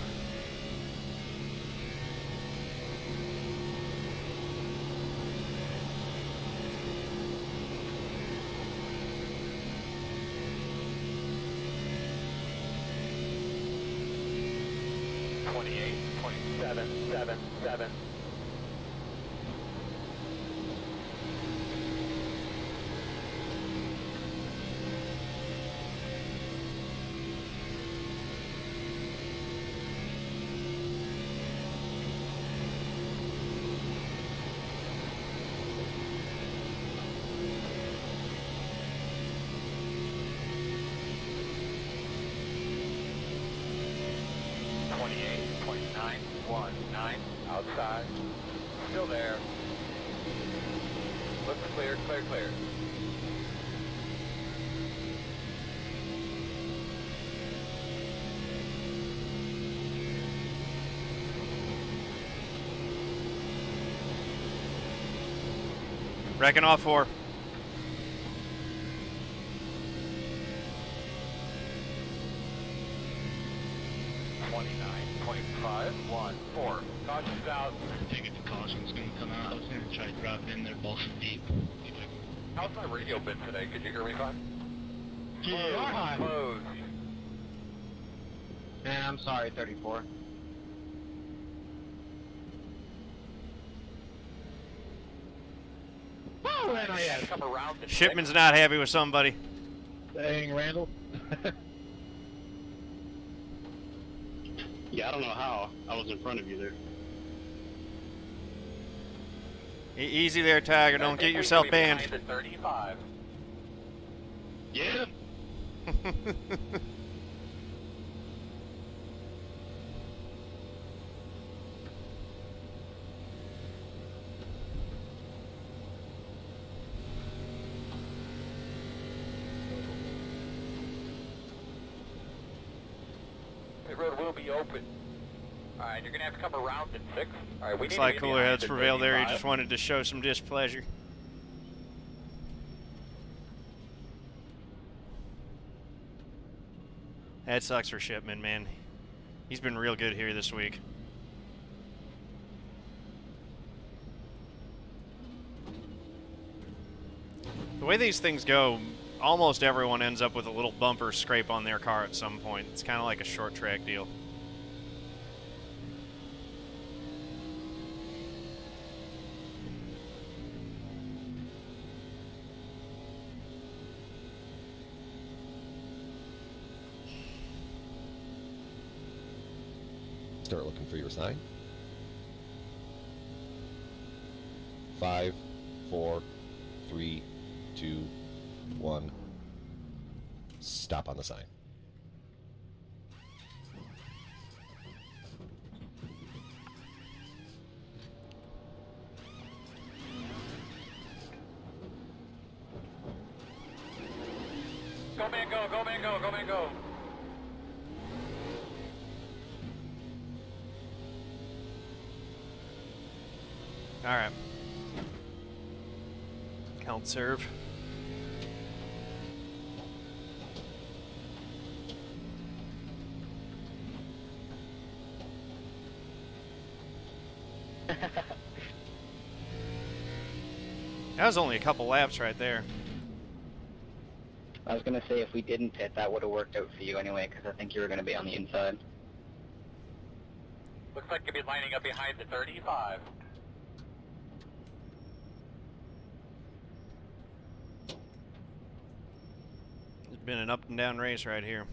A: Wrecking off four.
D: Twenty-nine point five one four. Caution's out.
G: I think the caution's gonna come out. I was gonna try to drop in there balls deep. See if I can-
D: How's my radio been today? Could you hear me fine?
C: Yeah.
D: Closed.
C: Man, I'm sorry, 34.
D: Oh, and I had to come around to
A: Shipman's not happy with somebody.
E: Dang, Randall.
C: Yeah, I don't know how. I was in front of you there.
A: E- easy there, Tiger. Don't get yourself banned.
D: Behind at 35.
C: Yeah.
D: The road will be open. Alright, you're gonna have to come around at 6. Alright, we
A: Looks like cooler heads
D: at
A: prevailed there. He just wanted to show some displeasure. That sucks for Shipman, man. He's been real good here this week. The way these things go, almost everyone ends up with a little bumper scrape on their car at some point. It's kind of like a short track deal.
I: Sign. Five, four, three, two, one. Stop on the sign.
D: Go man, go, go man, go, go man, go.
A: All right. Count serve. That was only a couple laps right there.
J: I was gonna say if we didn't pit, that would have worked out for you anyway, because I think you were gonna be on the inside.
D: Looks like you'll be lining up behind the 35.
A: Been an up and down race right here.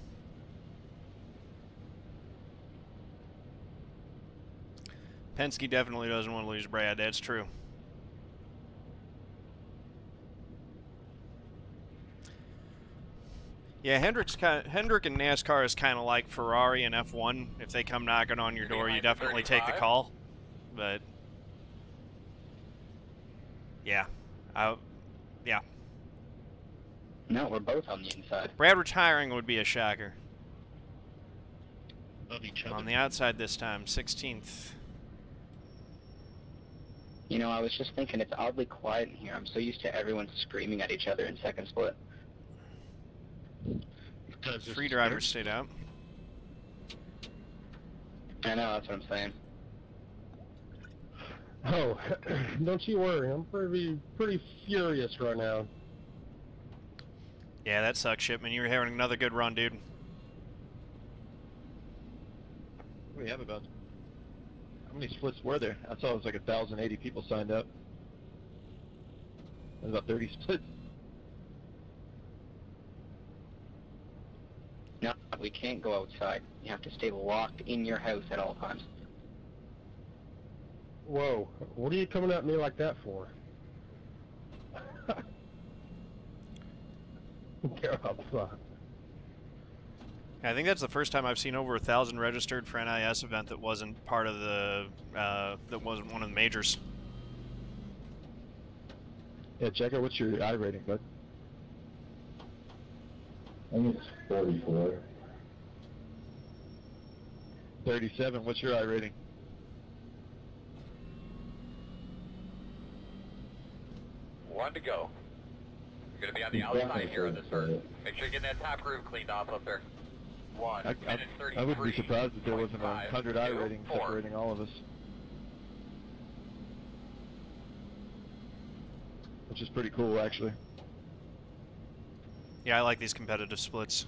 A: Penske definitely doesn't want to lose Brad. That's true. Yeah, Hendrick's kind of, Hendrick and NASCAR is kind of like Ferrari and F1. If they come knocking on your door, you definitely take the call. But yeah, I, yeah,
J: No, we're both on the inside.
A: Brad retiring would be a shocker.
G: Of each other.
A: On the outside this time, 16th.
J: You know, I was just thinking it's oddly quiet in here. I'm so used to everyone screaming at each other in second split.
G: Because
A: Free drivers stayed out.
J: I know, that's what I'm saying.
E: Oh, don't you worry. I'm pretty pretty furious right now.
A: Yeah, that sucks, Shipman. You were having another good run, dude.
E: We have about? How many splits were there? I saw it was like a thousand eighty people signed up. There's about thirty splits.
J: No, we can't go outside. You have to stay locked in your house at all times.
E: Whoa, what are you coming at me like that for? Get outside.
A: I think that's the first time I've seen over a thousand registered for an NIS event that wasn't part of the uh, that wasn't one of the majors.
E: Yeah, check out what's your iRating, bud.
B: I think it's 44.
E: 37. What's your iRating?
D: One to go. You're gonna be on the outside here on this
B: third,
D: bird. Make sure you're getting that top groove cleaned off up there. One
E: I, I. I wouldn't be surprised if there wasn't a
D: 0.5,
E: 100 I
D: two,
E: rating
D: four.
E: separating all of us. Which is pretty cool, actually.
A: Yeah, I like these competitive splits.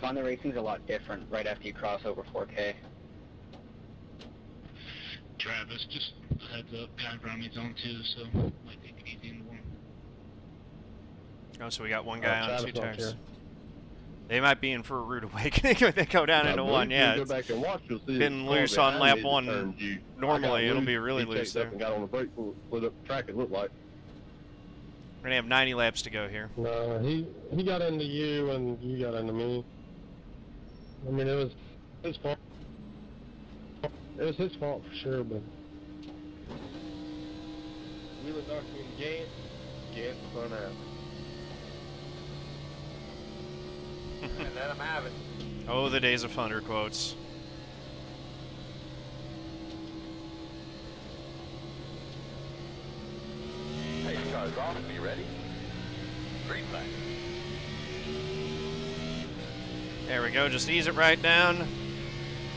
J: I find the racing's a lot different right after you cross over 4K.
G: Travis, just a heads up, guy around me's on too, so might take it easy in the morning.
A: Oh, so we got one
F: Uh,
A: guy on two tires.
F: care.
A: They might be in for a rude awakening if they go down
F: Now,
A: into one. Yeah,
F: Go
A: it's
F: back and watch. You'll see
A: been
F: it
A: loose on lap one. Normally, it'll be really
F: he
A: loose
F: checked
A: there.
F: up and got on the brake, split split up the track. It looked like.
A: we're gonna have 90 laps to go here.
F: No, he he got into you and you got into me. I mean, it was his fault. It was his fault for sure, but Wheeler knocked me in Gant. Gant spun out.
D: And let him have it.
A: Oh, the days of thunder quotes.
D: Hey, car's off. Be ready. Green light.
A: There we go. Just ease it right down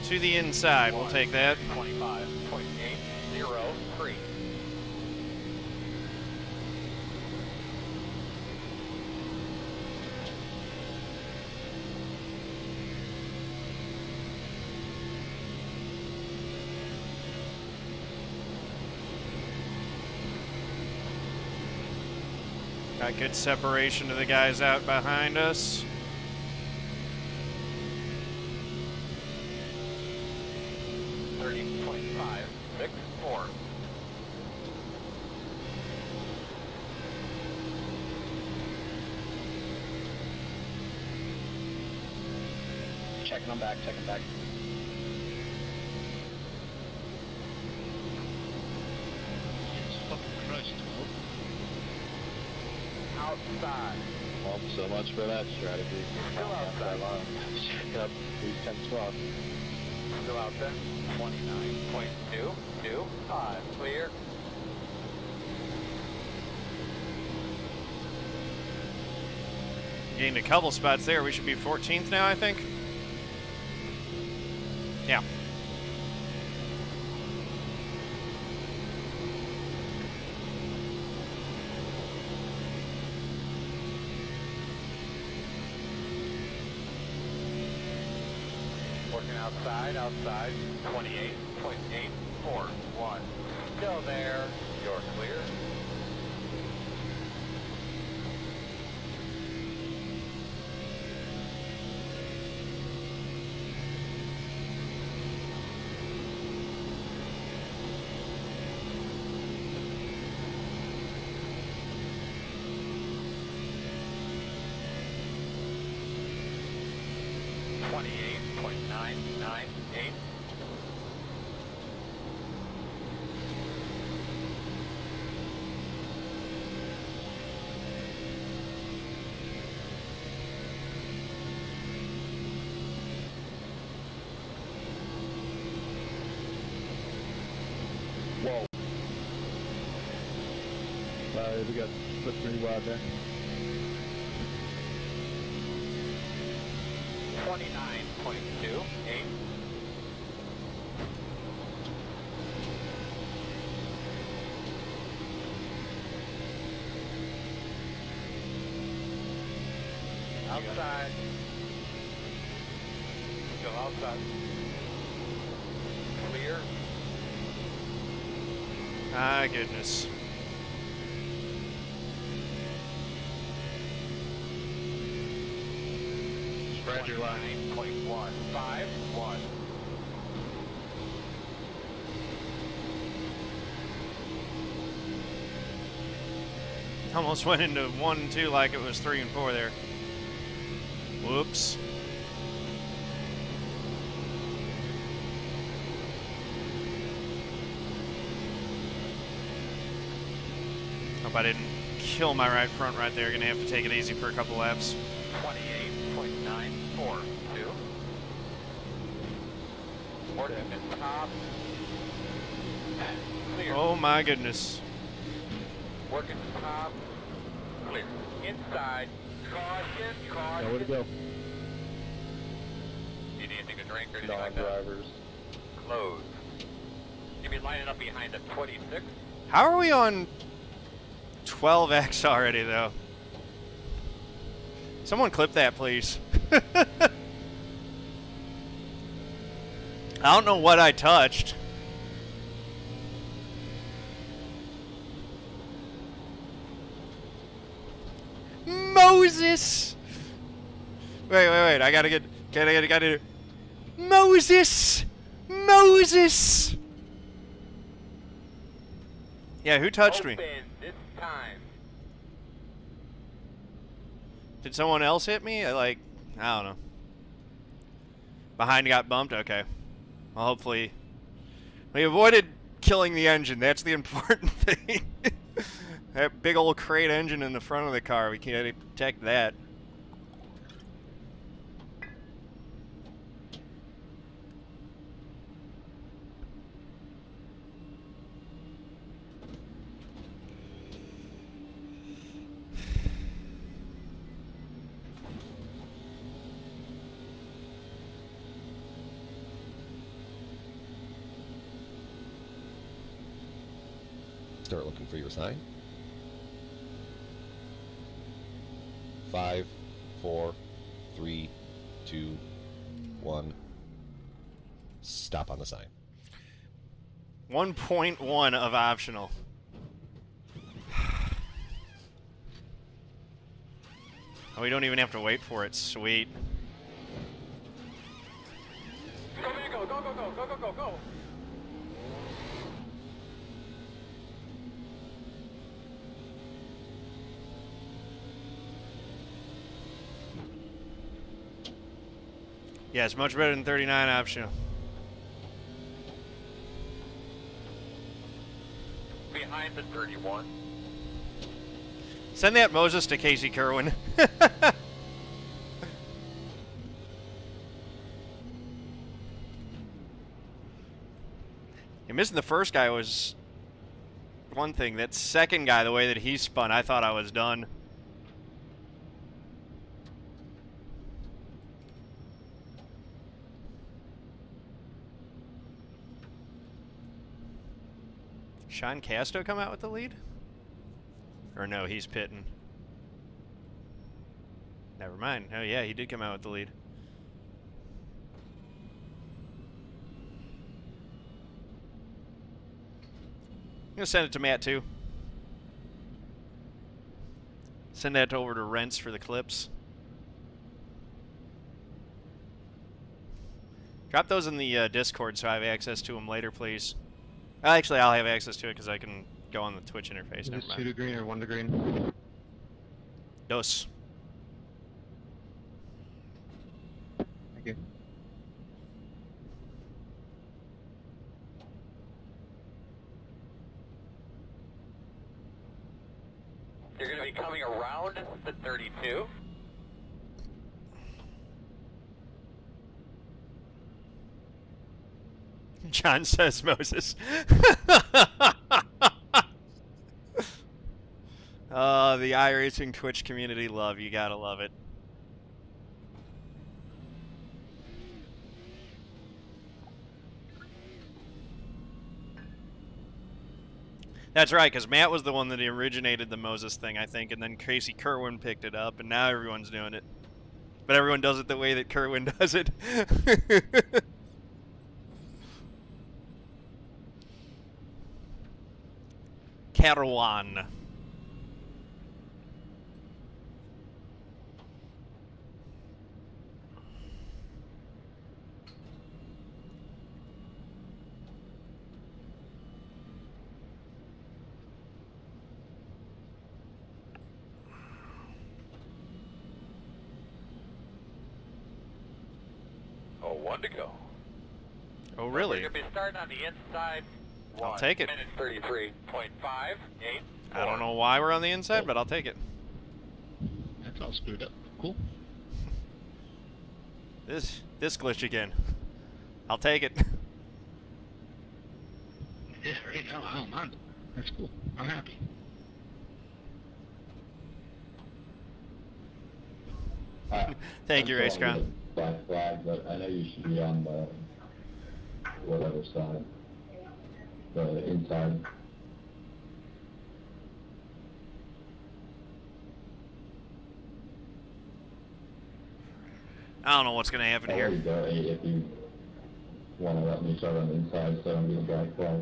A: to the inside. We'll take that.
D: 25.803.
A: Got good separation to the guys out behind us.
D: Thirty point five six four.
J: Checking them back, checking back.
G: Jesus fucking Christ, Will.
D: Outside.
E: Well, so much for that strategy.
D: Still outside.
E: Yep, who's 10 12.
D: Still out there. Twenty-nine point two two five. Clear.
A: Gained a couple spots there. We should be 14th now, I think. Yeah.
D: Working outside, outside. Twenty-eight point eight four one. Still there. You're clear. Twenty-eight point nine nine eight.
E: Whoa. Uh, we got split pretty wide.
D: Twenty-nine point two eight. Outside. Go outside. Clear.
A: Ah, goodness. Almost went into one and two like it was three and four there. Whoops. Hope I didn't kill my right front right there. Gonna have to take it easy for a couple laps.
D: 28.942. Working the top. Clear.
A: Oh my goodness.
D: Working top. Clear. Inside. Caution, caution.
F: Nowhere to go.
D: Do you need anything to drink or anything like that?
B: Non-drivers.
D: Close. You be lining up behind the 26.
A: How are we on 12x already, though? Someone clip that, please. I don't know what I touched. Moses! Wait, wait, wait. I gotta get. Gotta get. Gotta. Moses! Moses! Yeah, who touched me?
D: Open time.
A: Did someone else hit me? I, Like, I don't know. Behind got bumped? Okay. Well, hopefully. We avoided killing the engine. That's the important thing. that big old crate engine in the front of the car. We can't protect that.
I: Start looking for your sign. Five, four, three, two, one. Stop on the sign.
A: 1.1 of optional. Oh, we don't even have to wait for it. Sweet. Yeah, it's much better than 39 optional.
D: Behind the 31.
A: Send that Moses to Casey Kirwan. yeah, missing the first guy was one thing. That second guy, the way that he spun, I thought I was done. Sean Casto come out with the lead? Or no, he's pitting. Never mind. Oh yeah, he did come out with the lead. I'm gonna send it to Matt too. Send that over to Rents for the clips. Drop those in the uh, Discord so I have access to them later, please. Actually, I'll have access to it because I can go on the Twitch interface.
E: Is
A: Never
E: it
A: mind.
E: two to green or one to green?
A: Dos.
E: Thank you.
D: You're going to be coming around the 32.
A: John says Moses. uh, the iRacing Twitch community love. You gotta love it. That's right, because Matt was the one that originated the Moses thing, I think, and then Casey Kirwan picked it up, and now everyone's doing it. But everyone does it the way that Kirwan does it. Kirwan.
D: Oh, one to go.
A: Oh, really?
D: We're going to be starting on the inside
A: I'll take it.
D: 33.58.
A: I don't know why we're on the inside, but I'll take it.
G: That's all screwed up. Cool.
A: This this glitch again. I'll take it.
G: Yeah, right now I don't mind. That's cool. I'm happy.
B: Uh,
A: Thank you,
B: I'm
A: Race
B: calling Black flag, but I know you should be on the whatever side, the inside.
A: I don't know what's gonna happen here.
B: Hey, uh, if you want to let me start on the inside, so I'm getting black flag.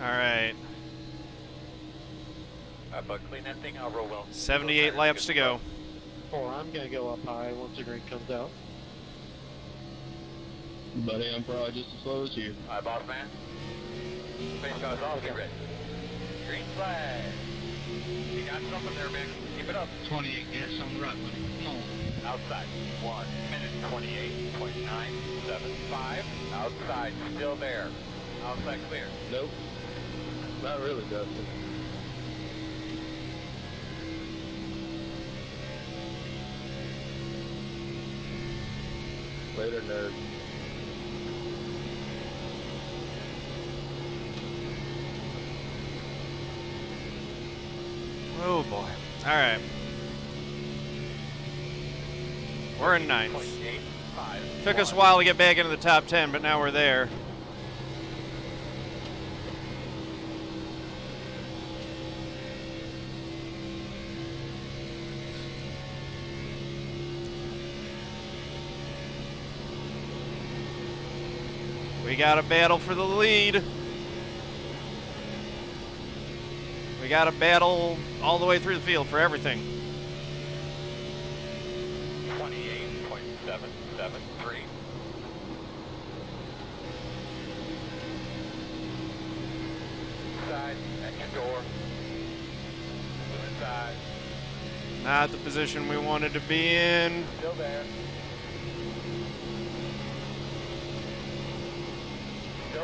A: All right,
D: Uh, but clean that thing out real well.
A: 78 laps to go.
C: Or I'm gonna go up high once the green comes out.
E: Buddy, I'm probably just as slow as you.
D: Hi, boss man. Space goes off. Get ready. Green flag. You got something there, man. Keep it up.
G: 28 gas on the right, buddy. Come on.
D: Outside. One minute 28.975. Outside. Still there. Outside clear.
E: Nope. Not really, Dustin. Later, nerd.
A: Oh boy. All right. We're in ninth. Took us a while to get back into the top 10, but now we're there. We got a battle for the lead. We got a battle all the way through the field for everything.
D: 28.773. Side, engine door. Move inside.
A: Not the position we wanted to be in.
D: Still there.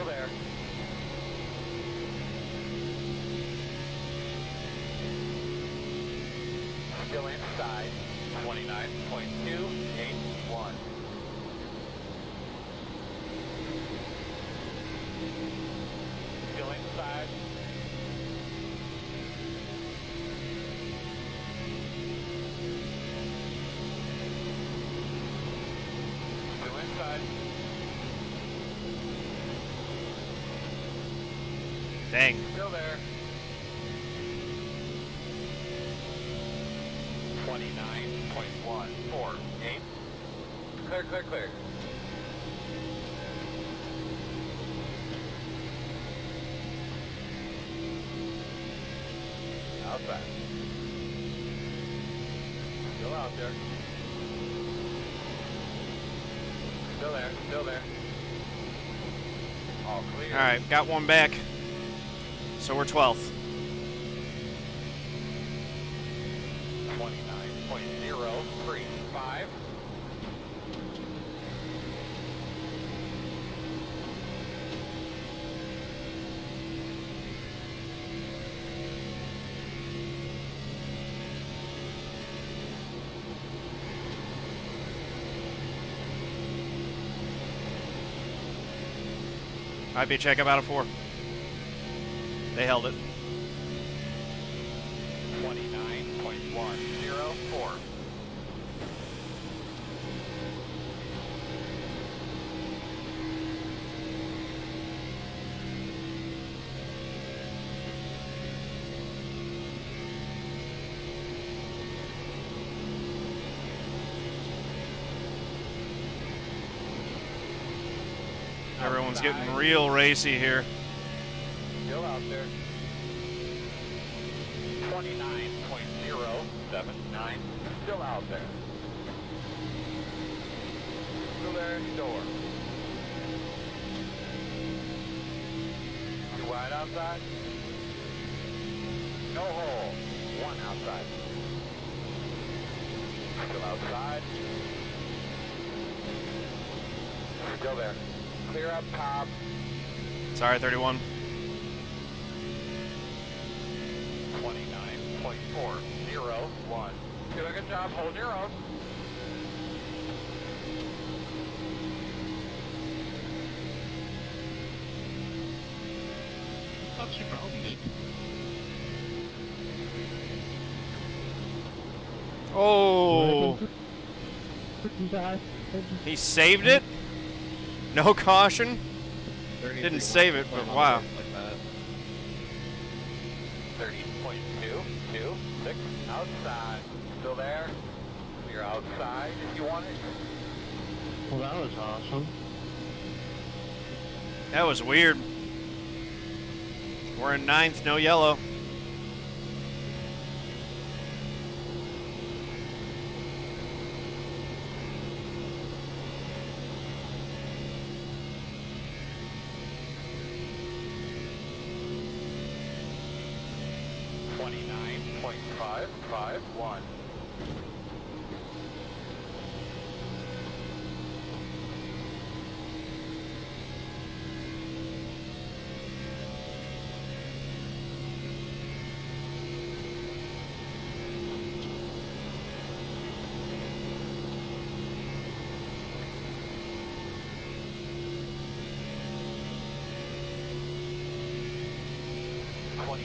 D: Still there. Still inside. 29.281. Still out there. Still there, still there. All clear.
A: All right, got one back. So we're 12th. IB check up out of four. They held it. Real racy here.
D: Still out there. 29.075. 29, still out there. Still there, door. Too wide outside? No hole. One outside. Still outside. Still there. Clear up top.
A: Sorry, 31.
D: 29.401. Doing a good job. Hold your own.
G: What's your problem, dude?
A: Oh, he saved it. No caution. Didn't save it, but wow.
E: Like that.
D: 30.226. Outside. Still there. Clear outside if you want it.
F: Well, that was awesome.
A: That was weird. We're in ninth, no yellow.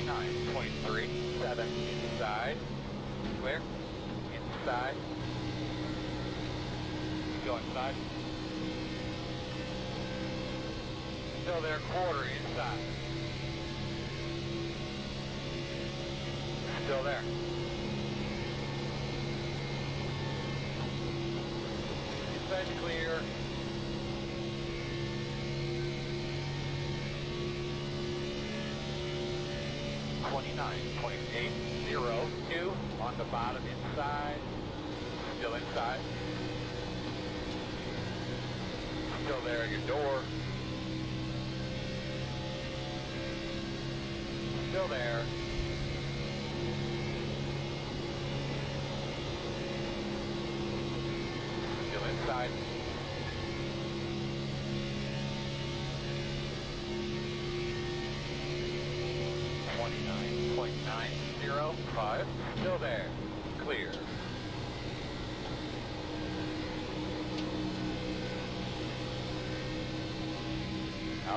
D: 9.37 inside. Clear. Inside. Go inside. Until they're quarter inside. Still there. Inside clear. Twenty-nine point eight zero two on the bottom inside. Still inside. Still there at your door. Still there.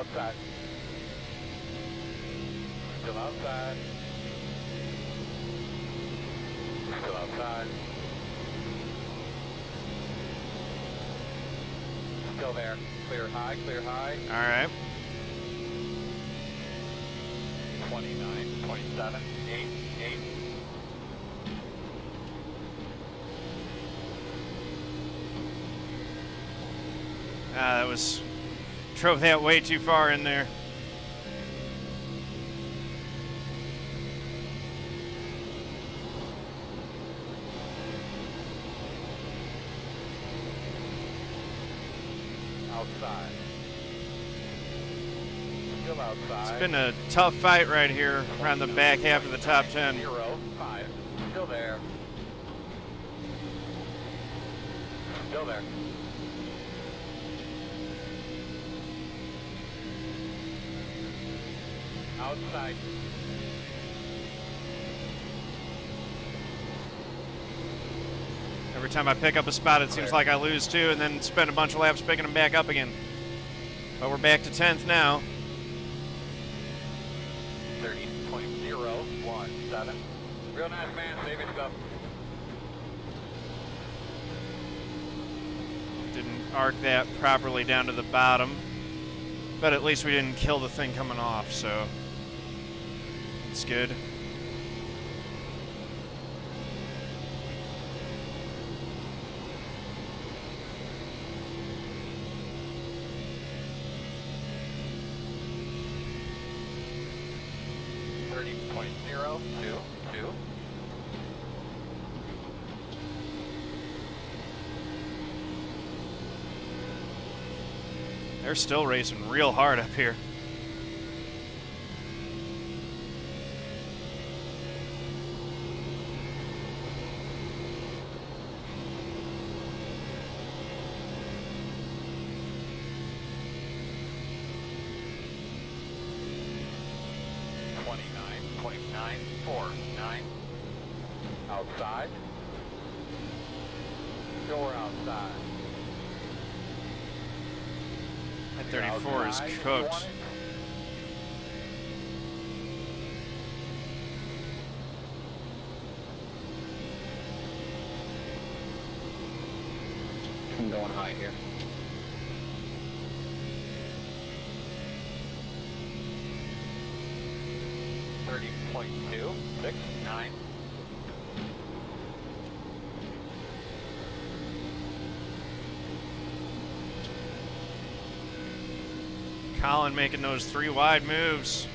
D: Outside. Still outside. Still outside. Still there. Clear high, clear high.
A: All right.
D: 29, 27, 8, 8.
A: Ah, that was drove that way too far in there.
D: Outside. Still outside.
A: It's been a tough fight right here around the back half of the top 10.
D: Zero, five. Still there. Still there. Outside.
A: Every time I pick up a spot, it seems like I lose two and then spend a bunch of laps picking them back up again. But we're back to 10th now.
D: 30.017. Real nice man, saving stuff.
A: Didn't arc that properly down to the bottom. But at least we didn't kill the thing coming off, so good.
D: Thirty point zero two two.
A: They're still racing real hard up here. Collin making those three wide moves.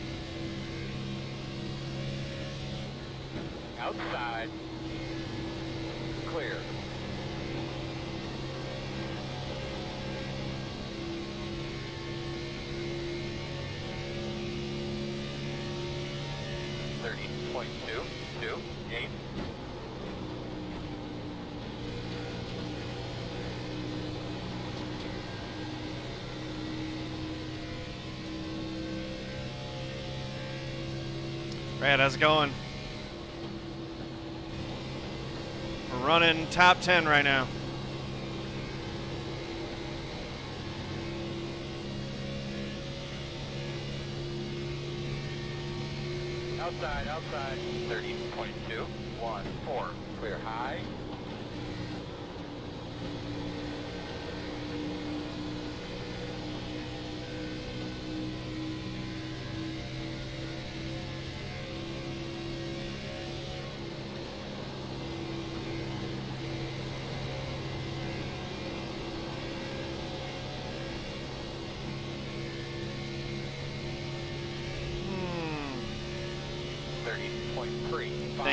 A: Brad, how's it going? We're running top 10 right now.
D: Outside, outside. Thirty point two one four. Clear high.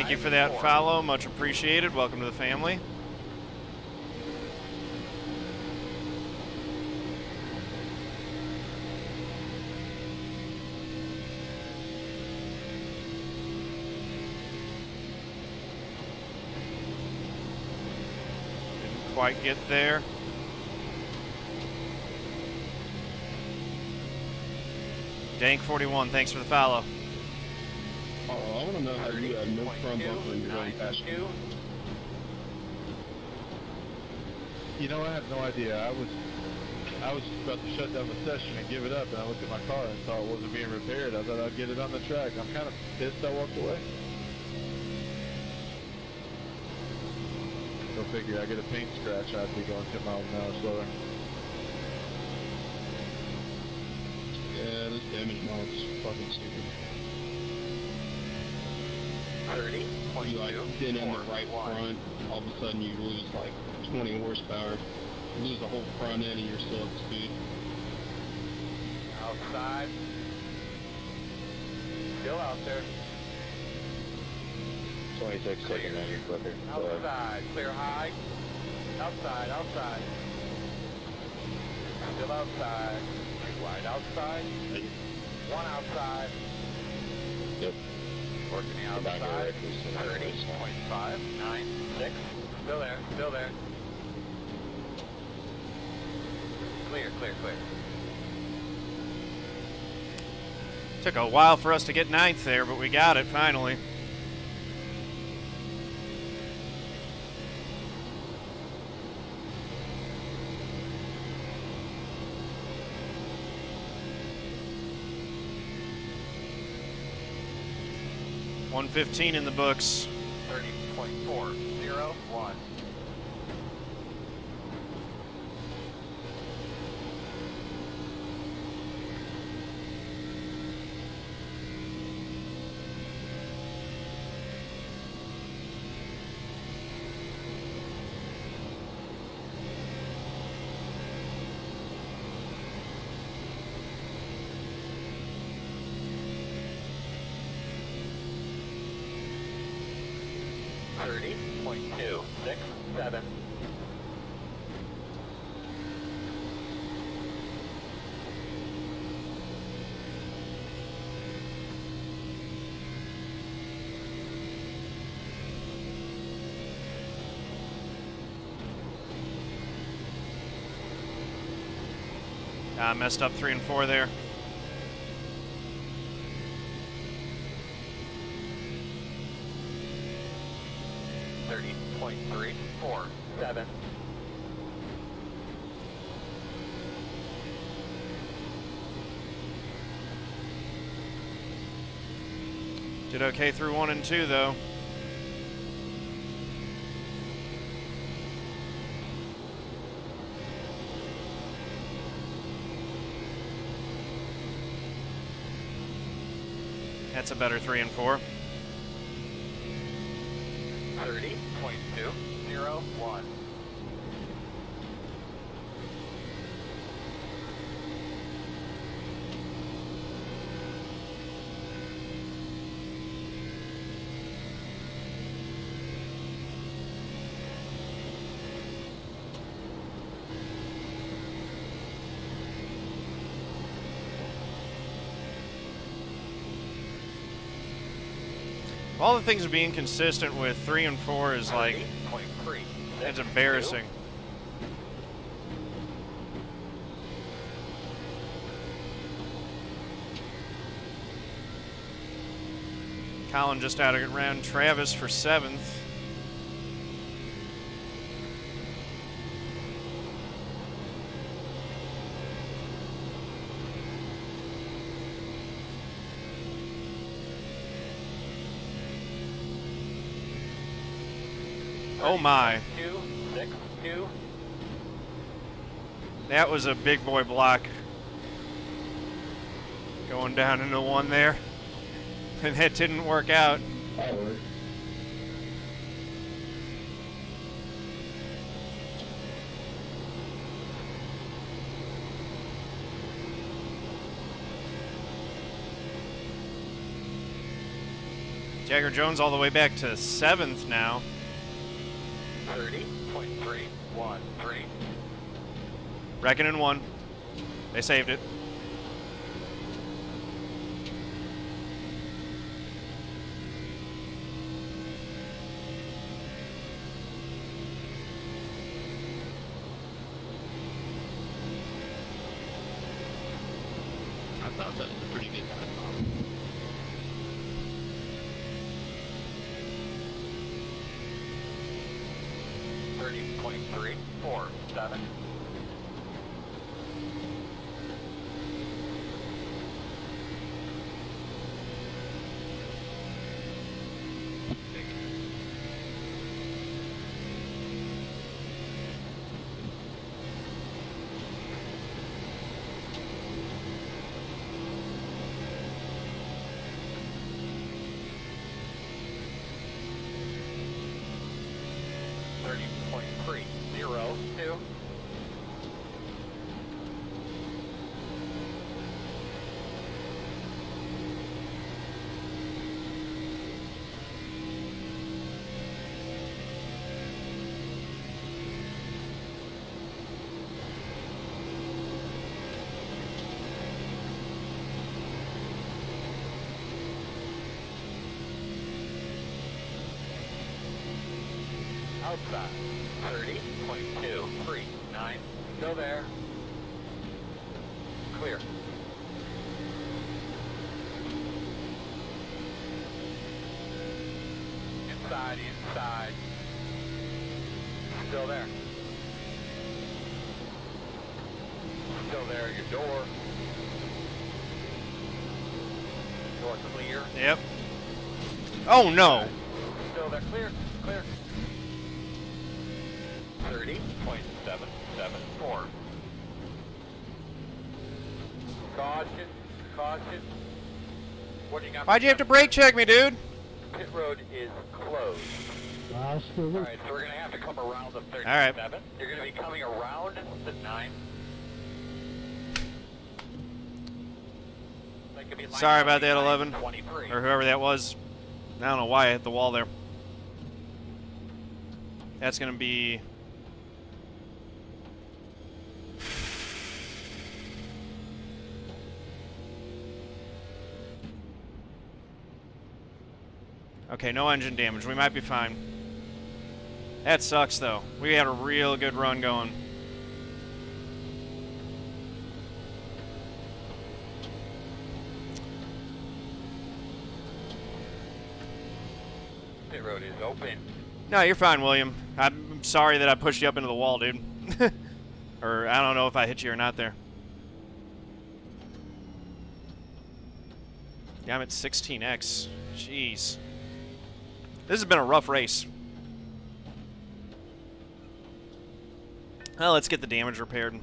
A: Thank you for that follow. Much appreciated. Welcome to the family. Didn't quite get there. Dank41, thanks for the follow.
F: I want to know how you have no front bumper and you're going past me.
E: You know, I have no idea. I was, I was about to shut down the session and give it up, and I looked at my car and saw it wasn't being repaired. I thought I'd get it on the track. I'm kind of pissed I walked away. Go figure. I get a paint scratch. I'd be going 10 miles an hour slower.
F: Yeah, this damage mod's fucking stupid.
D: Thirty point
F: You like
D: two
F: in the right
D: one.
F: front, all of a sudden you lose like 20 horsepower. You lose the whole front end and you're still at speed.
D: Outside. Still out there.
B: 26 second on your clicker.
D: Outside. Clear high. Outside. Outside. Still outside. Wide outside. One outside.
B: Side.
D: point five nine six. Still there. Still there. Clear. Clear. Clear.
A: Took a while for us to get ninth there, but we got it finally. One fifteen in the books.
D: Thirty point four zero one. Thirty point two six seven.
A: I messed up three and four there.
D: Thirty point three four seven.
A: Did okay through one and two, though. That's a better three and four.
D: 30.201.
A: All the things being consistent with three and four is like, it's embarrassing. Collin just out of round Travis for seventh. Oh my.
D: Two six two.
A: That was a big boy block. Going down into one there. And that didn't work out. Jagger Jones all the way back to seventh now.
D: Thirty point three one three.
A: Reckoning one. They saved it.
D: Outside. Thirty point two three nine. Still there. Clear. Inside, inside. Still there. Still there, your door. Door clear.
A: Yep. Oh no.
D: Still there, clear, clear. Thirty point seven seven four. Caution, caution. What do you got?
A: Why'd you have to brake check me, dude?
D: Pit road is closed. All right, so we're gonna have to come around the 37.
A: right.
D: You're gonna be coming around the nine. That could be line
A: Sorry about that, 11.
D: 23.
A: Or whoever that was. I don't know why I hit the wall there. That's going to be. Okay, no engine damage. We might be fine. That sucks, though. We had a real good run going.
D: The road is open.
A: No, you're fine, William. I'm sorry that I pushed you up into the wall, dude. or I don't know if I hit you or not there. Damn it, 16x. Jeez. This has been a rough race. Well, let's get the damage repaired.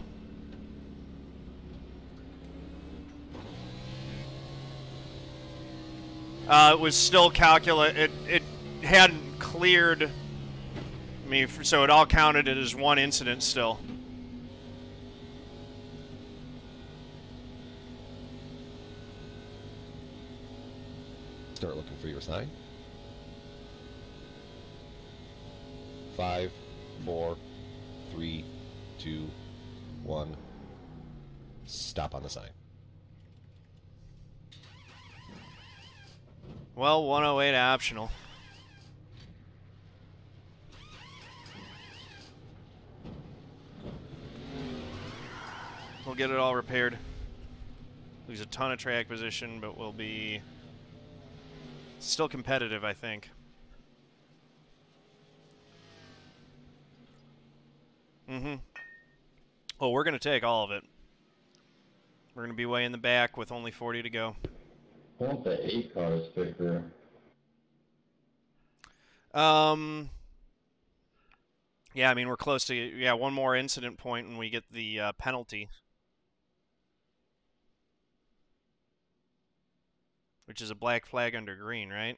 A: Uh, it was still calculate. It it hadn't cleared me, so it all counted it as one incident still.
I: Start looking for your sign. Five, four, three, two, one. Stop on the sign.
A: Well, 108 optional. We'll get it all repaired. Lose a ton of track position, but we'll be still competitive, I think. Mm-hmm. Well, we're going to take all of it. We're going to be way in the back with only 40 to go.
B: I want the eight cars thicker.
A: Um. Yeah, I mean we're close to yeah one more incident point and we get the uh, penalty, which is a black flag under green, right?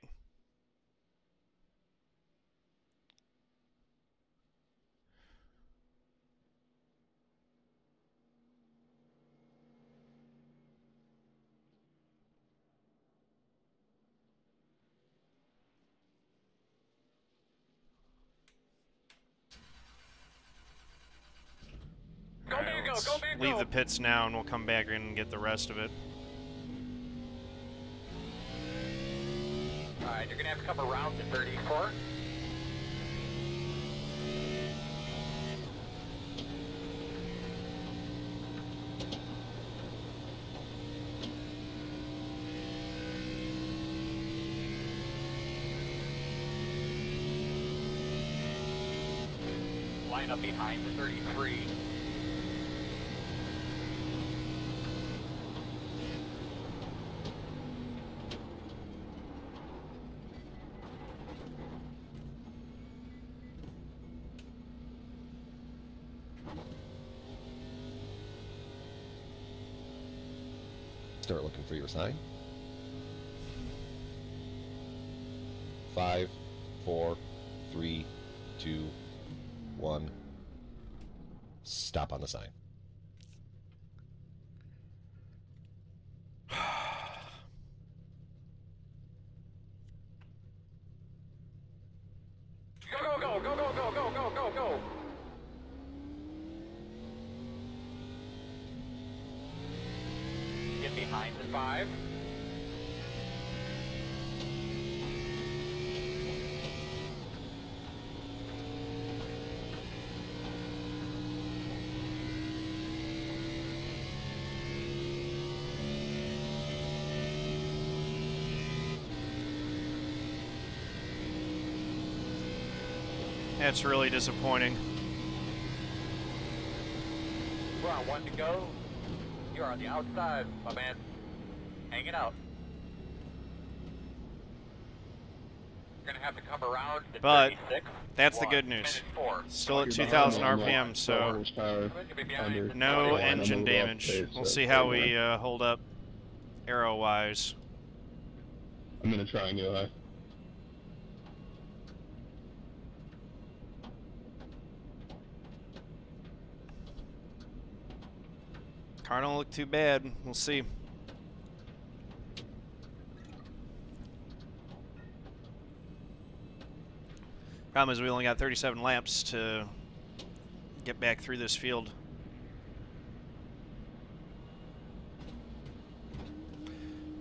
D: Go
A: Alright,
D: Mango,
A: let's
D: go Mango!
A: leave the pits now and we'll come back in and get the rest of it.
D: Alright, you're gonna have to come around to 34. Line up behind the 33.
I: Start looking for your sign. Five, four, three, two, one. Stop on the sign.
A: That's really disappointing.
D: We're on one to go. You're on the outside, my man. Hang it out. You're gonna have to come around to
A: But
D: 36.
A: That's the good news. Still at 2,000 RPM, so
F: horsepower
D: You're gonna be behind
F: under-
D: the
A: no engine
F: gonna move off
A: damage. We'll see how we uh, hold up arrow-wise.
F: I'm gonna try and go high.
A: Don't look too bad. We'll see. Problem is we only got 37 laps to get back through this field.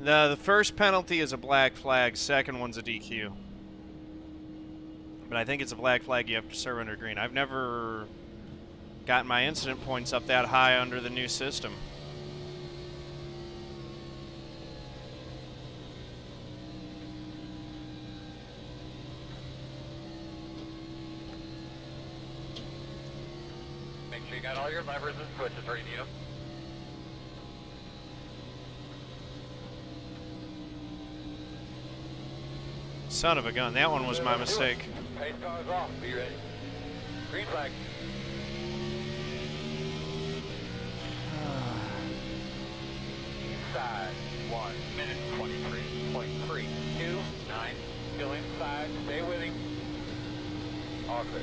A: The, the first penalty is a black flag, second one's a DQ. But I think it's a black flag you have to serve under green. I've never got my incident points up that high under the new system.
D: Make sure you got all your levers and switches ready.
A: Son of a gun, that one was my mistake.
D: Paid cars off, be ready. Green flag. Side one minute twenty three point three two nine. Still inside. Stay with him. All clear.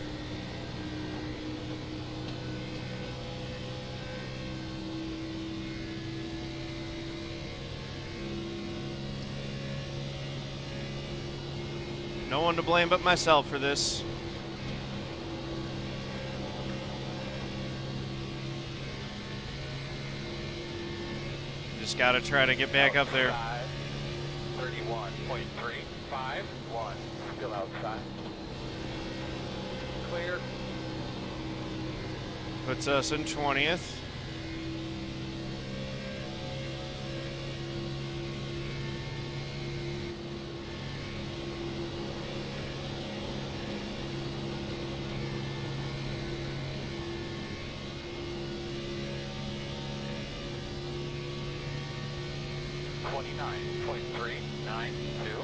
A: No one to blame but myself for this. Just gotta try to get back up there.
D: Outside, Thirty-one point three five one. Still outside. Clear.
A: Puts us in 20th.
D: Twenty-nine point three nine two.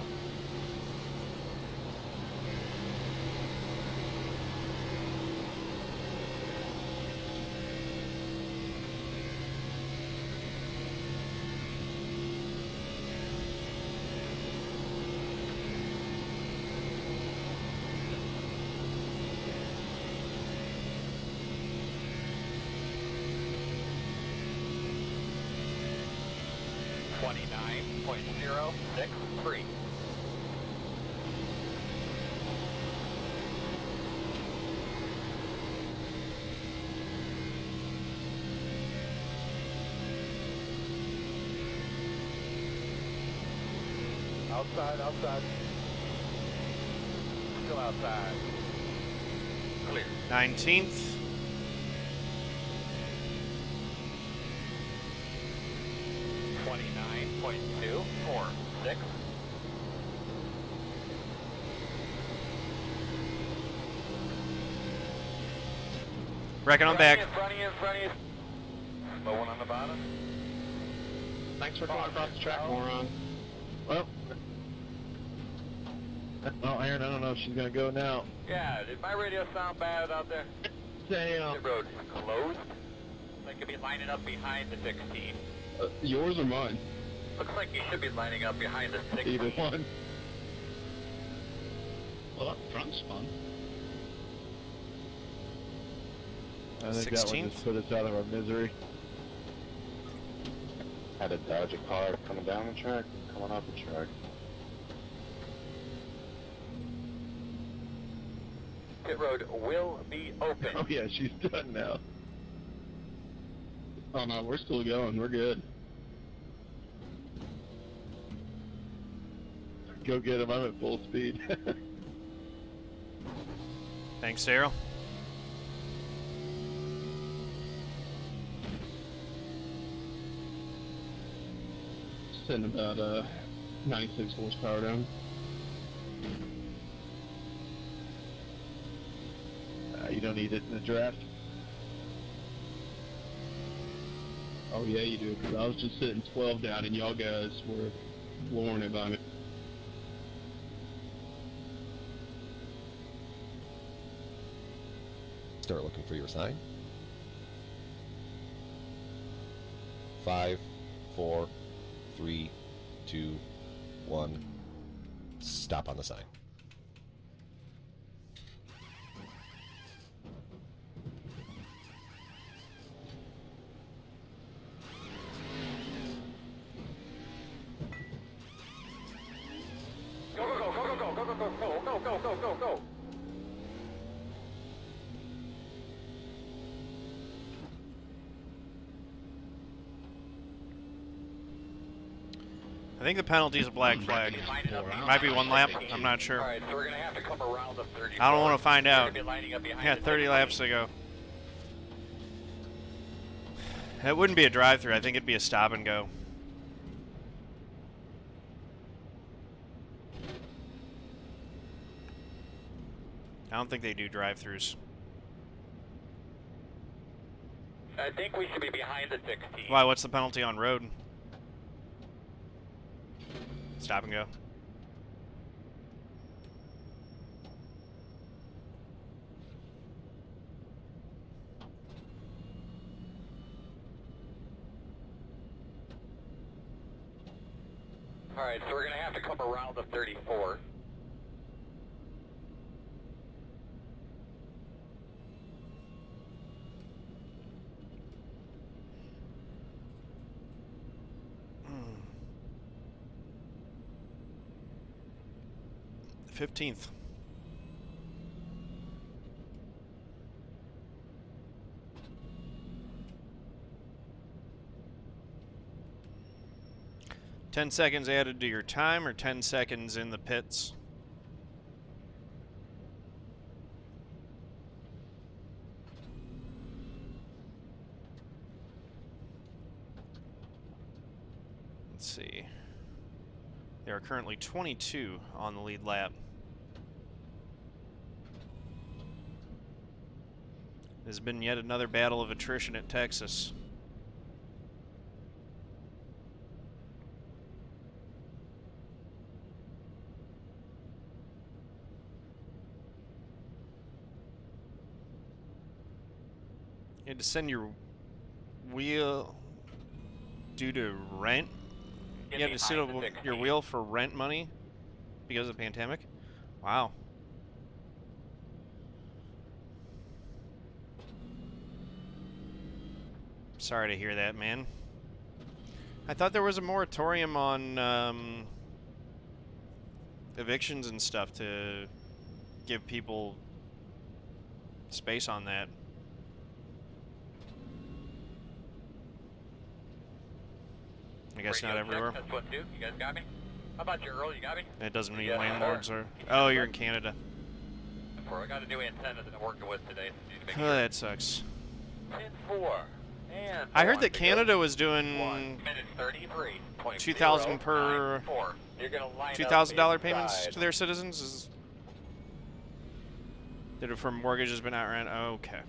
D: Twenty-nine point zero six three. Outside, outside. Still outside. Clear.
A: 19th.
D: Twenty-nine point two four six.
A: Reckon I'm back.
D: In front of you, front of you. Slow one on the bottom.
F: Thanks for coming across the track, moron.
E: Well, Aaron, I don't know if she's gonna go now.
D: Yeah, did my radio sound bad out there?
E: Damn.
D: The road is closed. I could be lining up behind the 16.
F: Uh, yours or mine?
D: Looks like you should be lining up behind the 16.
E: Either one.
G: Well, up front's fun.
E: I think that one
A: 16th?
E: just put us out of our misery.
B: Had to dodge a car coming down the track, and coming off the track.
D: Pit road will be open.
E: Oh yeah, she's done now.
F: Oh no, we're still going. We're good.
E: Go get him. I'm at full speed.
A: Thanks, Daryl.
F: Send about uh 96 horsepower down.
E: Need it in the draft.
F: Oh yeah, you do. I was just sitting 12 down, and y'all guys were flooring it by me.
I: Start looking for your sign. Five, four, three, two, one. Stop on the sign.
A: Think the penalty is a black flag.
D: Lining up behind
A: Might be one lap. I'm not sure.
D: All right, so we're gonna have to come around the 30.
A: I don't want to find out.
D: Be lining
A: Yeah, 30 laps to go. That wouldn't be a drive-through. I think it'd be a stop and go. I don't think they do drive-throughs.
D: I think we should be behind the 16.
A: Why? What's the penalty on road? Stop and go.
D: Alright, so we're going to have to come around the 34. Hmm.
A: Fifteenth. Ten seconds added to your time, or ten seconds in the pits. Let's see. There are currently 22 on the lead lap. There's been yet another battle of attrition at Texas. You had to send your wheel due to rent? You had to sit over your wheel for rent money because of the pandemic? Wow. Sorry to hear that, man. I thought there was a moratorium on um, evictions and stuff to give people space on that. Guess not everywhere.
D: That's what two. You guys got me? How about you, Earl? You got me?
A: It doesn't mean
D: Yes,
A: landlords are. Oh, you're in Canada.
D: I got a new antenna that I'm working with today. To
A: Oh, that sucks.
D: 10-4. And
A: I heard that. Canada was doing
D: 33. Point
A: 2,000 per-
D: nine. You're gonna
A: two thousand dollar payments to their citizens. Is did it for mortgages but not rent? Okay.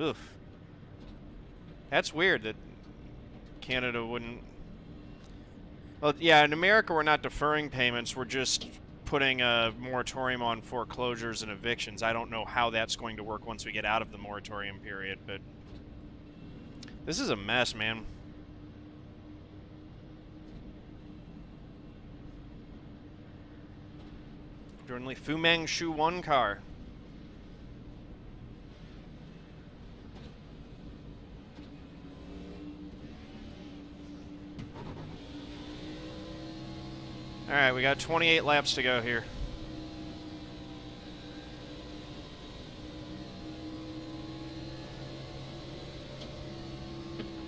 A: Oof. That's weird that Canada wouldn't. Well, yeah, in America we're not deferring payments. We're just putting a moratorium on foreclosures and evictions. I don't know how that's going to work once we get out of the moratorium period, but this is a mess, man. Jointly Fu Manchu one car. Alright, we got 28 laps to go here.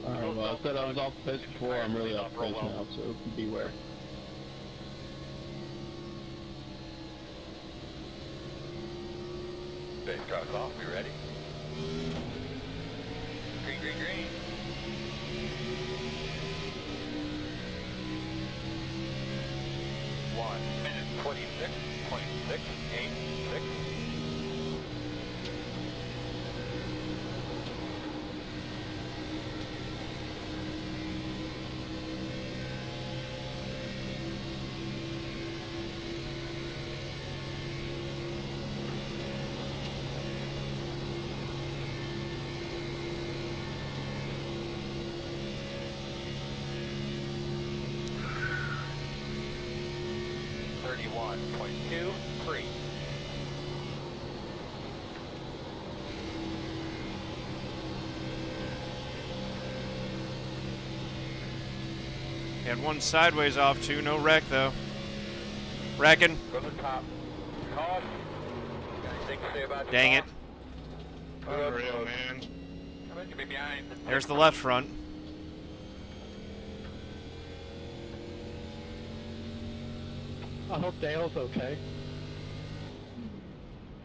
F: Alright, well, I said I was off the pace before, I'm really off the pace now, so beware.
D: Base car's off. We ready? 1 minute 26.68.
A: Had one sideways off too, no wreck though. Wrecking.
D: From the top. Caution. Anything to say about
A: Dang it.
D: top?
H: Unreal, man.
D: Come in, be behind.
A: There's the left front.
C: I hope Dale's okay.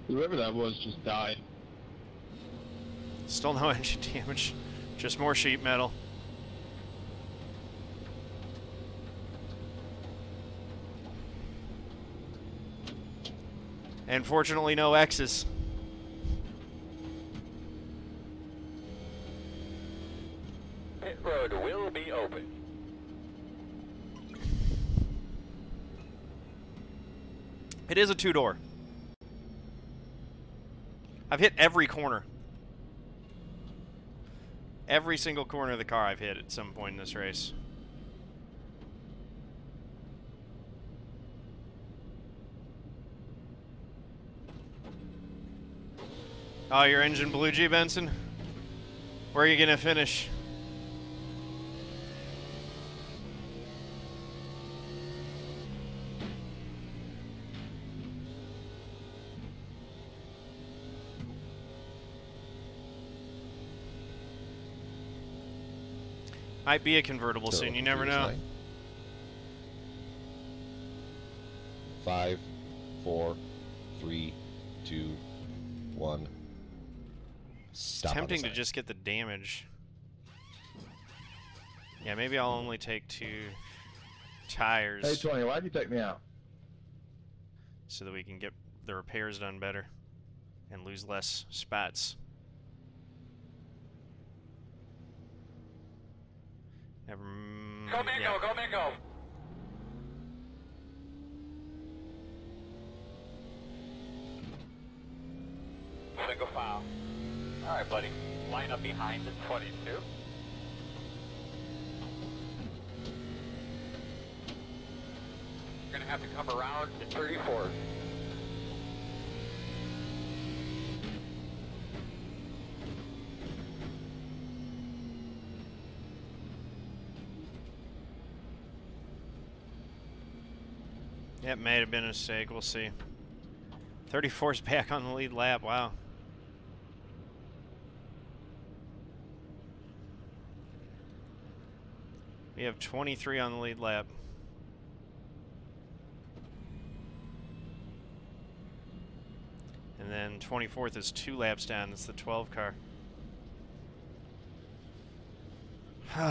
F: Whoever that was just died.
A: Still no engine damage. Just more sheet metal. And fortunately, no X's. Pit road will be open. It is a two-door. I've hit every corner. Every single corner of the car I've hit at some point in this race. Oh, your engine blue G. Benson? Where are you going to finish? Might be a convertible soon, you never know.
I: sign. Five, four, three, two, one. Stop
A: Tempting to just get the damage. Yeah, maybe I'll only take two tires
E: Hey, Tony, why'd you take me out?
A: so that we can get the repairs done better and lose less spats. Never.
D: Go Mingo,
A: yeah.
D: go Mingo. Single file. All right, buddy. Line up behind the 22. You're gonna have to come around to 34.
A: It may have been a mistake. We'll see. 34's back on the lead lap. Wow. We have 23 on the lead lap. And then 24th is two laps down. It's the 12 car.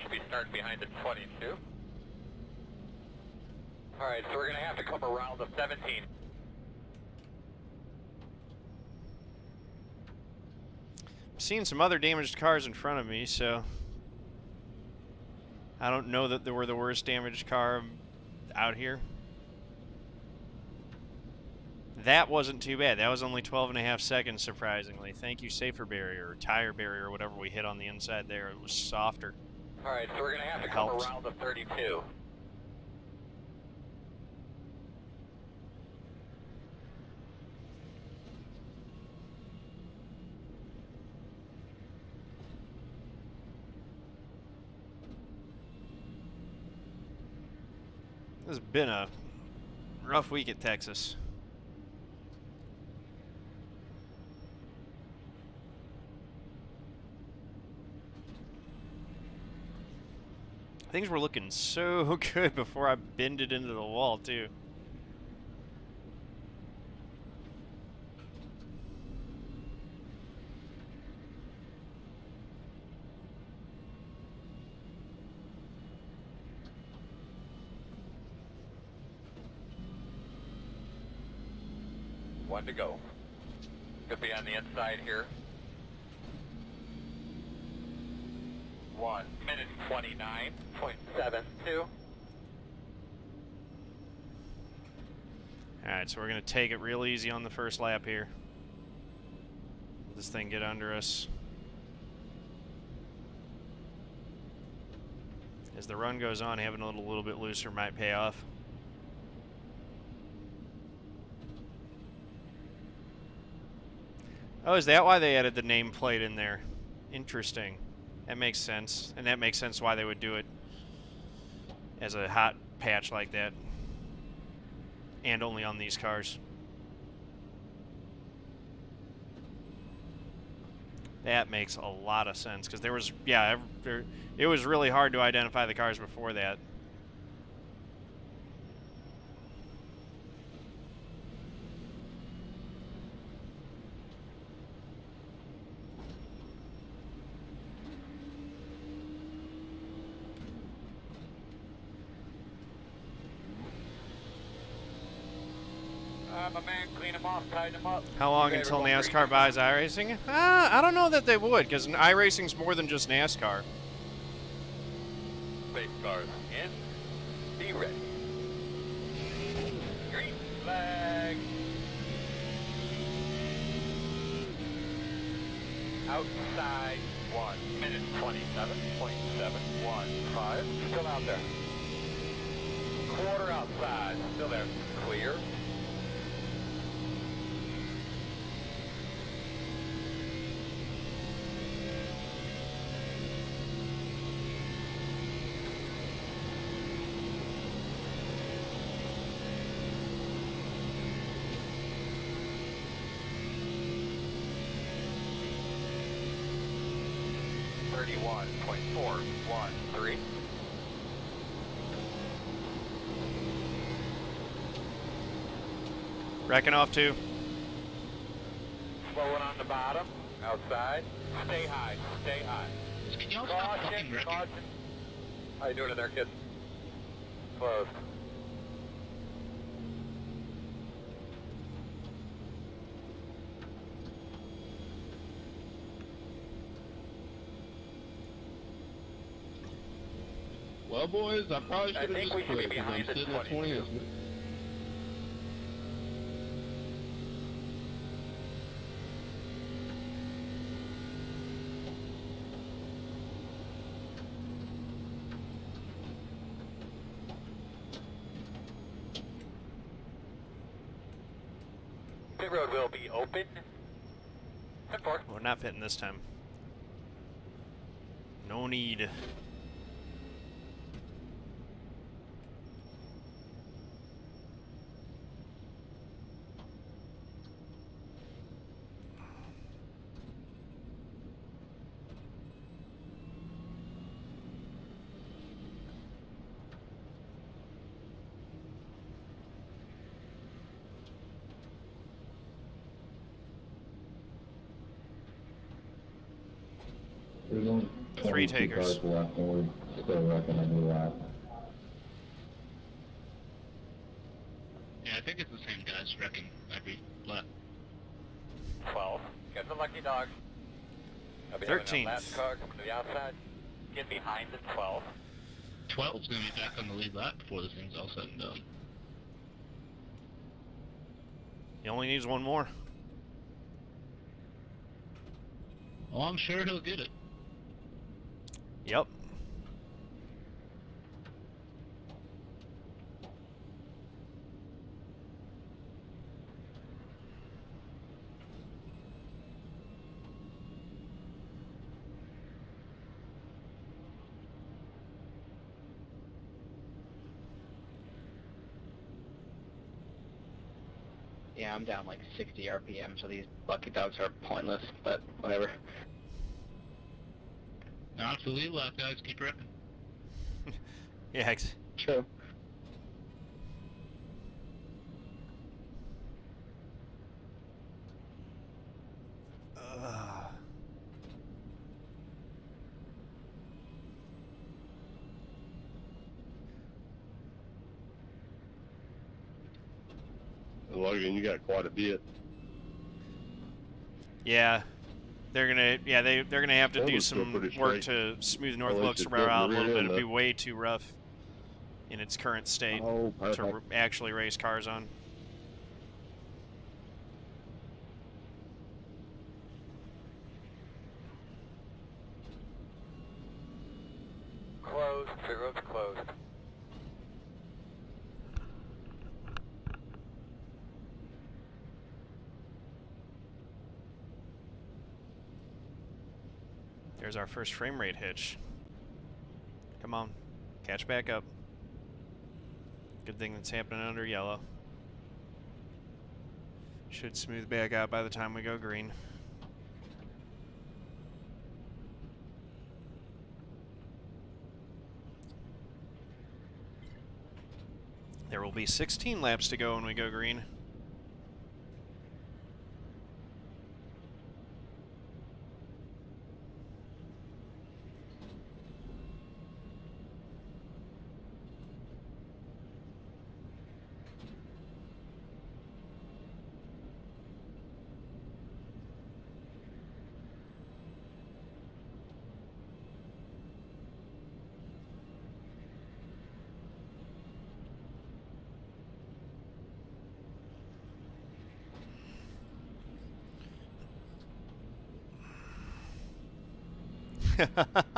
D: Should be starting behind the 22. All right, so we're gonna have to come around the 17.
A: seeing some other damaged cars in front of me, so I don't know that they were the worst damaged car out here. That wasn't too bad. That was only 12 and a half seconds, surprisingly. Thank you, safer barrier, or tire barrier, or whatever we hit on the inside there. It was softer.
D: All right, so we're gonna have to come
A: helps.
D: around the 32.
A: Been a rough week at Texas. Things were looking so good before I bended into the wall, too.
D: One to go. Could be on the inside here. One minute 29.72.
A: Alright, so we're going to take it real easy on the first lap here. Let this thing get under us. As the run goes on, having a little, little bit looser might pay off. Oh, is that why they added the nameplate in there? Interesting. That makes sense. And that makes sense why they would do it as a hot patch like that. And only on these cars. That makes a lot of sense because there was, yeah, it was really hard to identify the cars before that.
D: Uh, right, my man. Clean them off, tighten them up.
A: How long until NASCAR buys iRacing? Uh, I don't know that they would, because iRacing's more than just NASCAR.
D: Safe cars in. Be ready. Green flag. Outside one minute twenty-seven point seven one five. Still out there. Quarter outside. Still there. Clear. Thirty-one point four one three.
A: Racking off too.
D: Slowing on the bottom. Outside. Stay high. Stay high.
G: Can y'all stop fucking
D: Caution,
G: wrecking?
D: caution. How you doing in there, kid? Close.
F: Boys, I probably should have just
D: we be
F: quit because I'm
D: behind the
F: sitting at
D: 22.
F: 20th.
D: Pit road will be open. Ten four.
A: We're not pitting this time. No need.
B: There's only
A: Three
B: 22
A: takers.
B: cars left, and we're still wrecking a new lap.
G: Yeah, I think it's the same guys wrecking every lap.
D: Twelve. Get the lucky dog. I'll be having that
A: 13th.
D: Last car coming to the outside. Get behind the twelve.
G: 12's gonna be back on the lead lap before this thing's all said and done.
A: He only needs one more.
G: Oh, I'm sure he'll get it.
A: Yep.
J: Yeah, I'm down like 60 RPM, so these lucky dogs are pointless, but whatever.
G: Not for the lead lap, guys. Keep wrecking.
A: Yeah, ex-
J: True.
A: Ugh.
F: Logan, you got quite a bit.
A: Yeah. They're gonna, yeah, they they're gonna have to
F: That
A: do some work
F: straight.
A: to smooth North
F: least
A: Wilkes
F: it's
A: Route out a little bit. It'd be way too rough in its current state
F: Oh,
A: to actually race cars on.
D: Closed. Pit road's closed.
A: There's our first frame rate hitch. Come on, catch back up. Good thing that's happening under yellow. Should smooth back out by the time we go green. There will be 16 laps to go when we go green.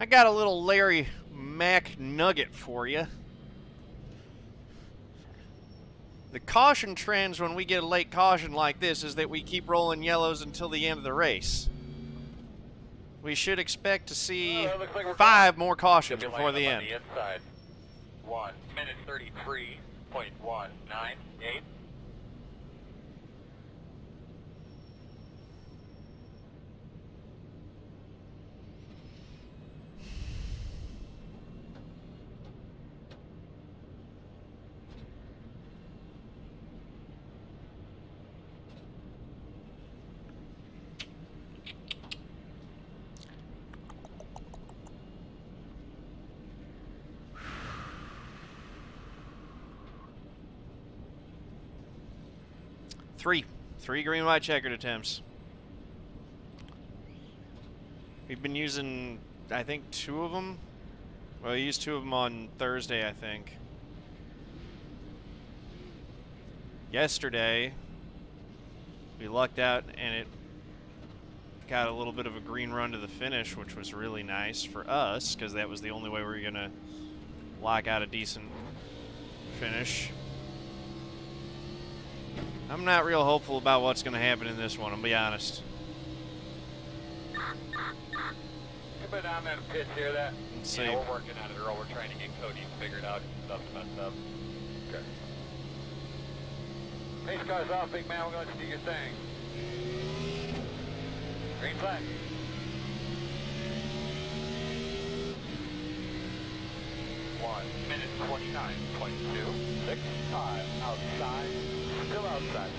A: I got a little Larry Mac nugget for you. The caution trends when we get a late caution like this is that we keep rolling yellows until the end of the race. We should expect to see
D: Uh, like
A: five more cautions before the end.
D: the. One minute thirty-three point one nine eight.
A: Three. Three green white checkered attempts. We've been using, I think, two of them. Well, we used two of them on Thursday, I think. Yesterday, we lucked out and it got a little bit of a green run to the finish, which was really nice for us because that was the only way we were going to lock out a decent finish. I'm not real hopeful about what's going to happen in this one, I'll be honest.
D: Anybody down that pitch hear that?
A: Let's
D: yeah,
A: see.
D: we're working on it, Earl. We're trying to get Cody figured out. Stuff's messed up. Okay. Pace car's off, big man. We're going to do your thing. Green flag. One minute twenty-nine point two six five outside. Still outside.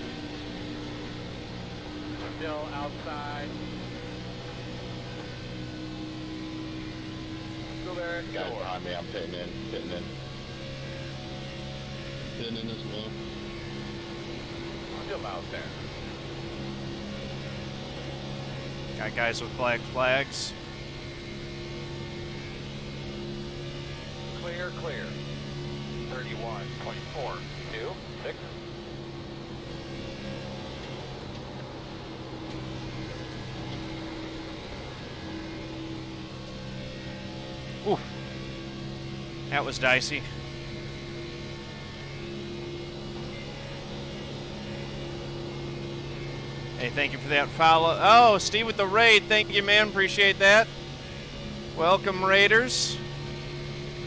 D: Still outside. Still there.
B: Got
D: it
B: behind me. I'm pitting in. Pitting in.
G: Pitting in as well.
D: Still out there.
A: Got guys with black flags.
D: Clear, clear. 31.4, 2,
A: 6, That was dicey. Hey, thank you for that follow. Oh, Steve with the raid. Thank you, man. Appreciate that. Welcome, Raiders.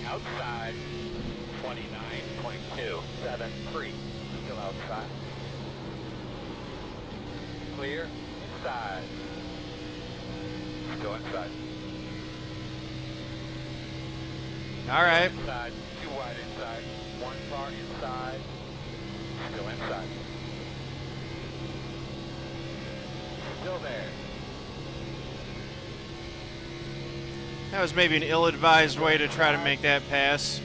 D: Outside. Twenty-nine point two seven three. Still outside. Clear. Inside. Still inside.
A: All right.
D: Inside. Two wide inside. One far inside. Still inside. Still there.
A: That was maybe an ill-advised way to try to make that pass.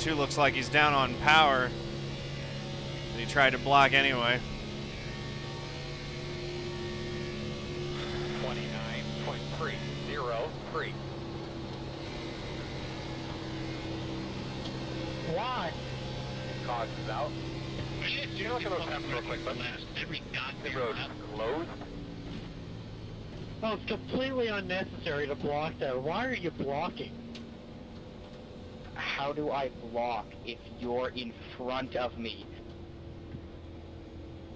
A: 22 looks like he's down on power. But he tried to block anyway.
D: Twenty-nine point three zero three.
C: Why?
D: Cause is out.
G: Shit,
D: you know what the road's real quick, bud?
G: Every
D: The
G: goddamn
D: road's closed.
C: Oh, it's completely unnecessary to block that. Why are you blocking?
J: How do I block if you're in front of me?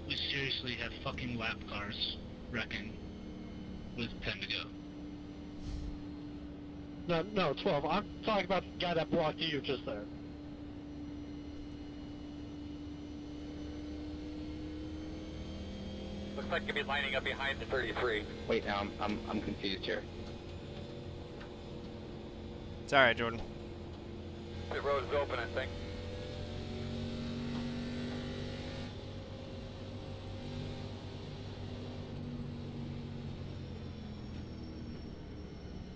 G: We seriously have fucking lap cars wrecking with Pendigo.
C: No, no, 12. I'm talking about the guy that blocked you just there.
D: Looks like you'll be lining up behind the 33.
J: Wait, now I'm, I'm, I'm confused here.
A: It's all right, Jordan
D: exit road is open, I think.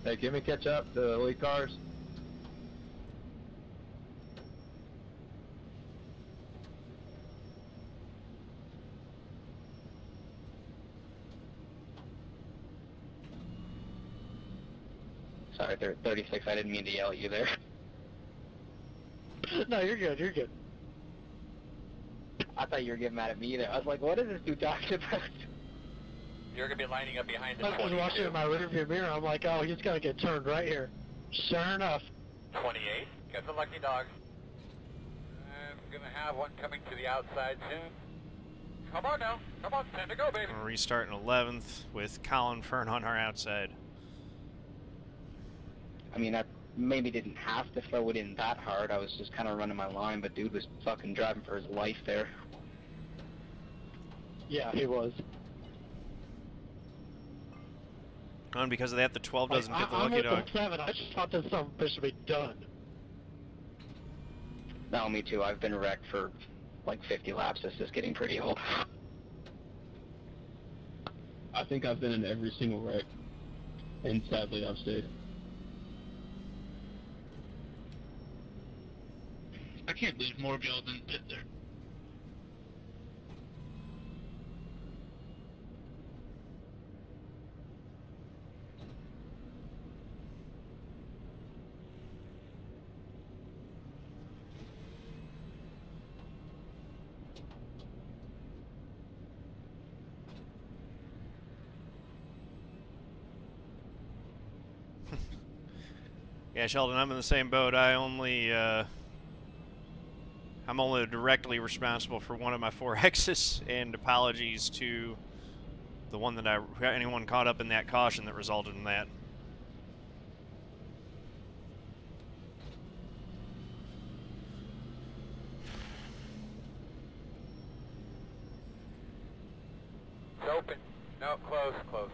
E: Hey, can we catch up to the lead cars?
J: Sorry, 36, I didn't mean to yell at you there.
C: no, you're good. You're good.
J: I thought you were getting mad at me there. I was like, what is this dude talking about?
D: You're going to be lining up behind the
C: I was watching in my rearview mirror. I'm like, oh, he's gonna get turned right here. Sure enough.
D: 28. Got the lucky dog. I'm going to have one coming to the outside soon. Come on now. Come on, time to go, baby.
A: We're restarting 11th with Collin Fern on our outside.
J: I mean, I maybe didn't have to throw it in that hard. I was just kind of running my line, but dude was fucking driving for his life there.
C: Yeah, he was.
A: And because of that, the 12 doesn't
C: like,
A: get the
C: I, I'm
A: lucky dog.
C: the seven. I just thought this something should be done.
J: No, me too. I've been wrecked for like 50 laps. This is getting pretty old.
F: I think I've been in every single wreck, and sadly I've stayed.
G: I can't believe more of y'all didn't pit there.
A: Yeah, Sheldon, I'm in the same boat. I only, uh, I'm only directly responsible for one of my four X's, and apologies to the one that I, anyone caught up in that caution that resulted in that.
D: It's open. No, close, close.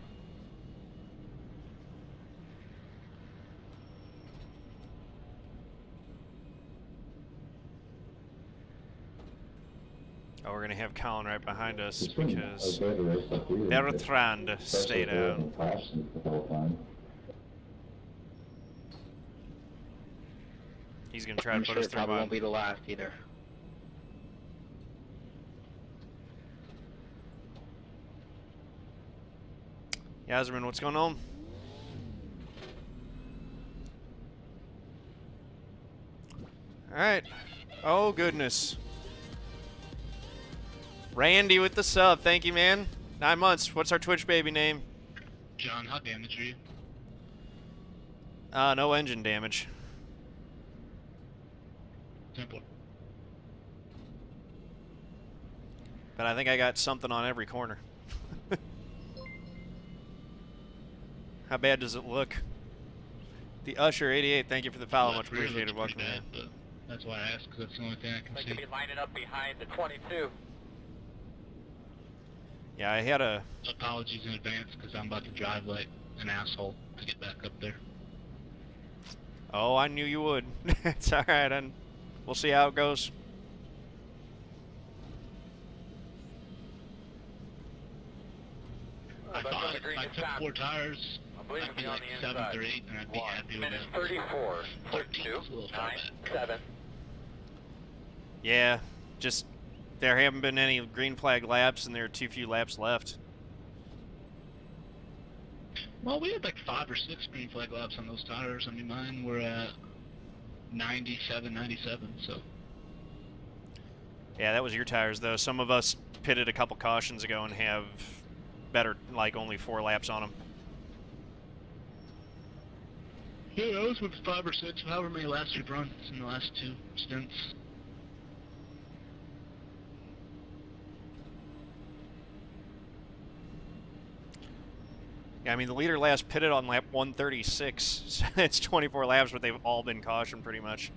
A: Oh, we're gonna have Collin right behind us
B: It's been
A: because
B: a great race up here.
A: Bertrand stayed out.
B: wasn't cautions the whole time.
A: He's gonna try
J: I'm
A: to put
J: sure
A: us
J: it
A: through
J: probably won't be the last either.
A: Yasmin, what's going on? Alright. Oh, goodness. Randy with the sub. Thank you, man. Nine months. What's our Twitch baby name?
G: John, how damaged are you?
A: Uh, no engine damage.
G: Simple.
A: But I think I got something on every corner. How bad does it look? The Usher 88, thank you for the follow.
G: Left
A: Much appreciated. Welcome
G: pretty bad, but that's why I asked, 'cause that's the only thing I can
D: Like
G: see.
D: to be lining up behind the 22.
A: Yeah, I had a.
G: Apologies in advance, because I'm about to drive like an asshole to get back up there.
A: Oh, I knew you would. it's alright, and we'll see how it goes.
G: I
D: back
G: thought if I
D: is
G: took four tires,
D: I believe
G: I'd be
D: be on
G: like
D: the
G: seventh
D: inside.
G: or eighth, and I'd be
D: One
G: happy with
D: minute
G: that.
D: 34,
G: 13
D: 42,
G: is a little far back.
D: 7.
A: Yeah, just there haven't been any green flag laps, and there are too few laps left.
G: Well, we had like five or six green flag laps on those tires. I mean, mine were at 97, 97, so.
A: Yeah, that was your tires, though. Some of us pitted a couple cautions ago and have better, like only four laps on them.
G: Yeah, those were five or six, however many laps we've run in the last two stints.
A: Yeah, I mean, the leader last pitted on lap 136. So it's 24 laps, but they've all been cautioned pretty much.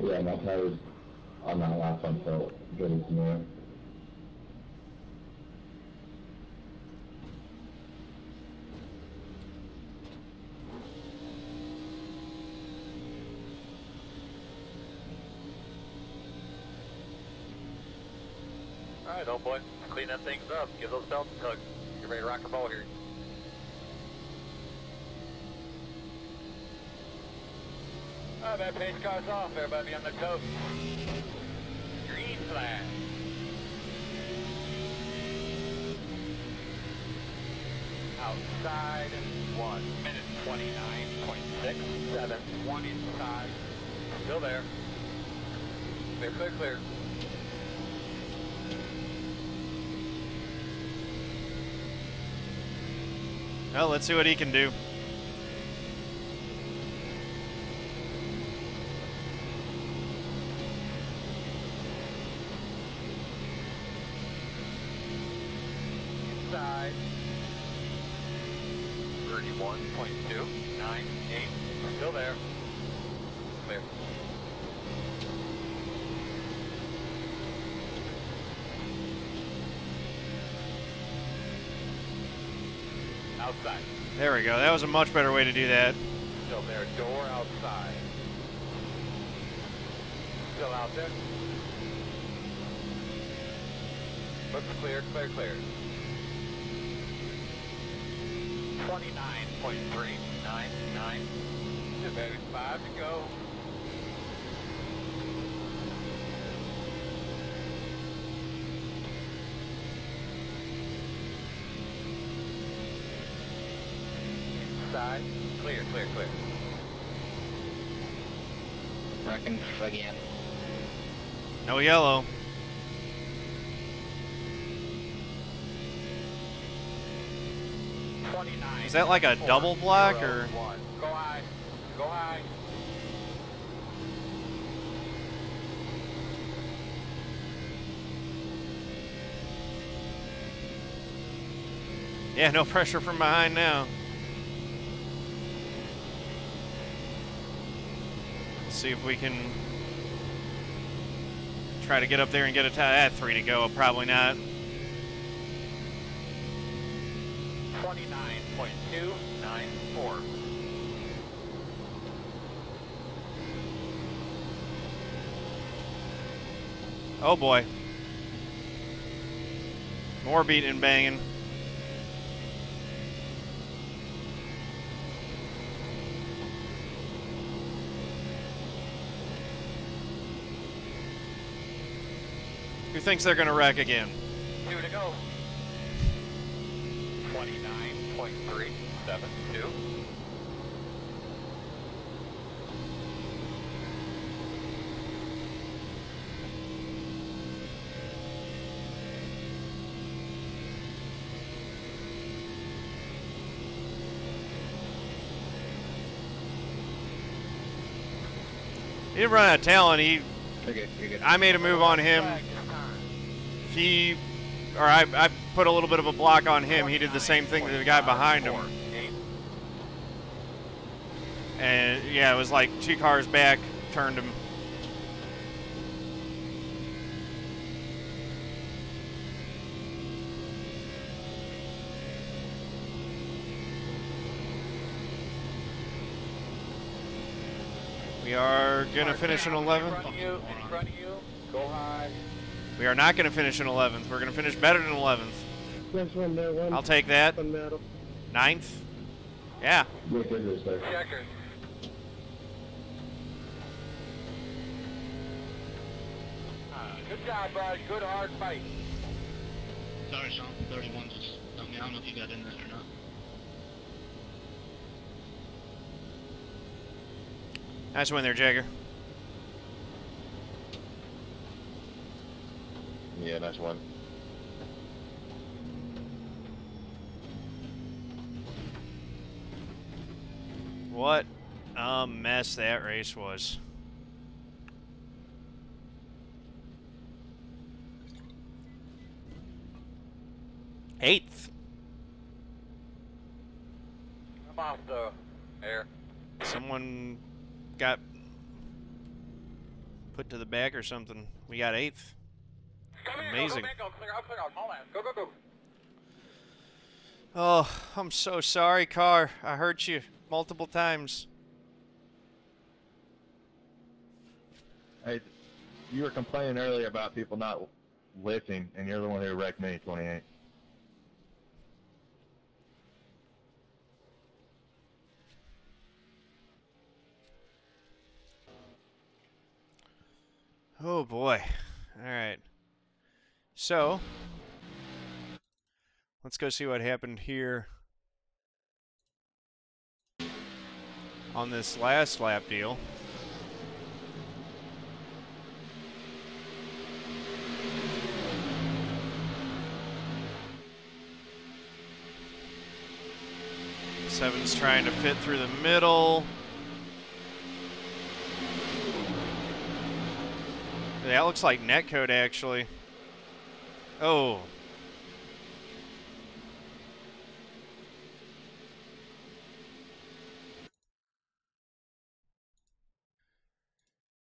B: Yeah, my tires on that last one felt good as new.
D: Alright, old boy. Clean them things up. Give those belts a tug. Get ready to rock and roll here. Alright, that pace car's off. Everybody on the coast. Green flag. outside. One minute 29.67. One inside. Still there. Clear, clear, clear.
A: Well, let's see what he can do.
D: Outside.
A: There we go. That was a much better way to do that.
D: Still there. Door outside. Still out there. Looks clear, clear, clear. 29.399. Just maybe five to go. Inside. Clear, clear, clear.
J: Reckon again.
A: No yellow. Is that like a double block or?
D: Go high. Go high.
A: Yeah, no pressure from behind now. Let's see if we can try to get up there and get a tie. At three to go, probably not.
D: 29.294.
A: Oh boy. More beating and banging. Thinks they're going to wreck again?
D: Two to go. 29.372.
A: He didn't run out of talent. He,
J: You're good, you're good.
A: I made a move on him. He, or I, I put a little bit of a block on him. He did the same thing to the guy behind him. And yeah, it was like two cars back, turned him. We are gonna finish in 11th.
D: In front of you, in front of you. Go high.
A: We are not gonna finish in 11th. We're gonna finish better than 11th.
F: Next one there, one.
A: I'll take that.
F: One metal.
A: Ninth. Yeah.
B: Go figures there.
D: Checker. Uh, Good job, bud. Good hard fight.
G: Sorry, Sean. 31 just I mean, I don't know if you got in there or not.
A: Nice win there, Jagger.
E: Yeah, nice one.
A: What a mess that race was. Eighth.
D: I'm off the air.
A: Someone got put to the back or something. We got eighth.
D: Come here,
A: Amazing.
D: Go, go, go, clear out, clear out. Go, go, go.
A: Oh, I'm so sorry, car. I hurt you multiple times.
E: Hey, you were complaining earlier about people not lifting, and you're the one who wrecked me, 28.
A: Oh boy. All right. So, let's go see what happened here on this last lap deal. Seven's trying to fit through the middle. That looks like net code, actually. Oh.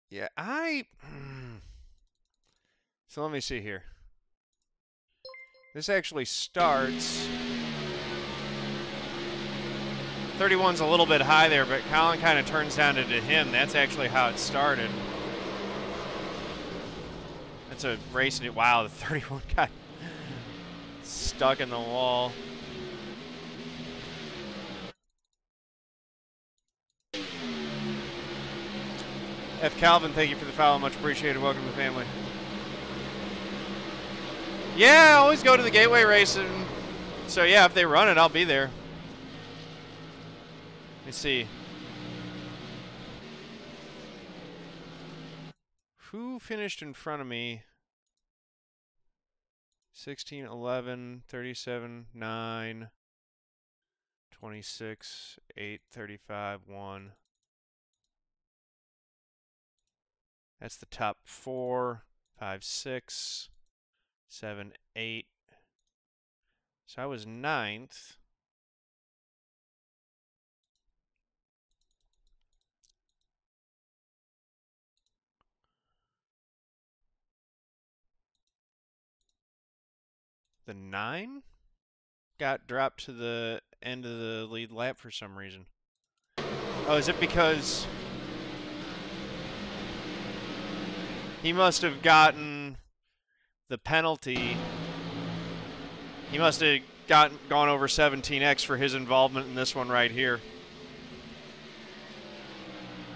A: Yeah, I. So let me see here. This actually starts. 31's a little bit high there, but Collin kind of turns down into him. That's actually how it started. That's a race. Wow, the 31 got stuck in the wall. F. Calvin, thank you for the follow. Much appreciated. Welcome to the family. Yeah, I always go to the Gateway race. And so, yeah, if they run it, I'll be there. Let me see. Who finished in front of me? 16, 11, 37, 9, 26, 8, 35, 1. That's the top four, five, six, seven, eight. So I was ninth. The nine got dropped to the end of the lead lap for some reason. Oh, is it because he must have gotten the penalty. He must have gotten gone over 17x for his involvement in this one right here.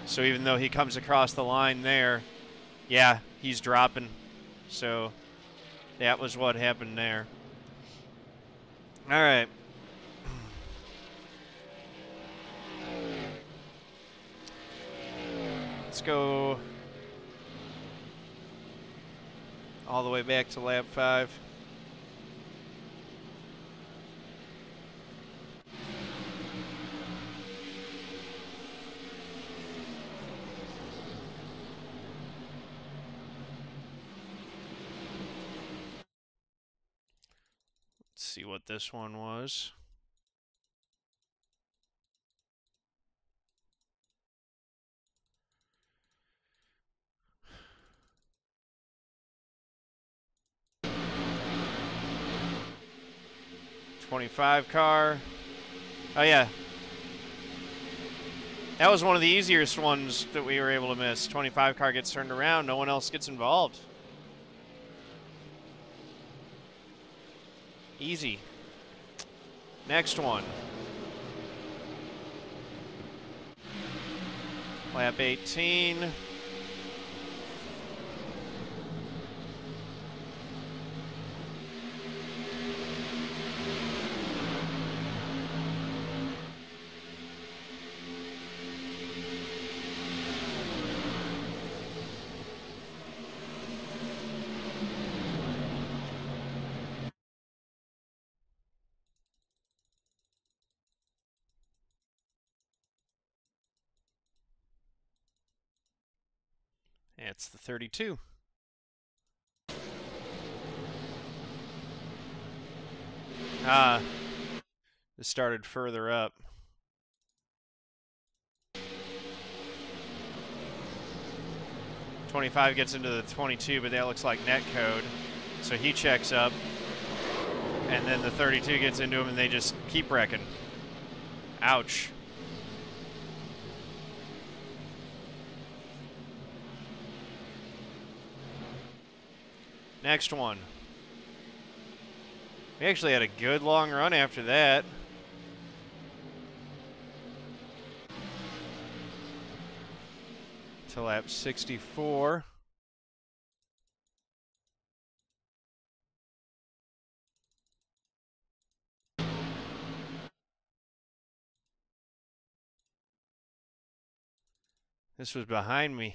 A: So even though he comes across the line there, yeah, he's dropping. So that was what happened there. All right. Let's go all the way back to lab 5. See what this one was. Twenty-five car. Oh yeah. That was one of the easiest ones that we were able to miss. 25 car gets turned around, no one else gets involved. Easy. Next one. Lap 18. It's the 32. Ah, this started further up. Twenty-five gets into the twenty-two, but that looks like net code, so he checks up, and then the thirty-two gets into him, and they just keep wrecking. Ouch. Next one. We actually had a good long run after that. To lap 64. This was behind me.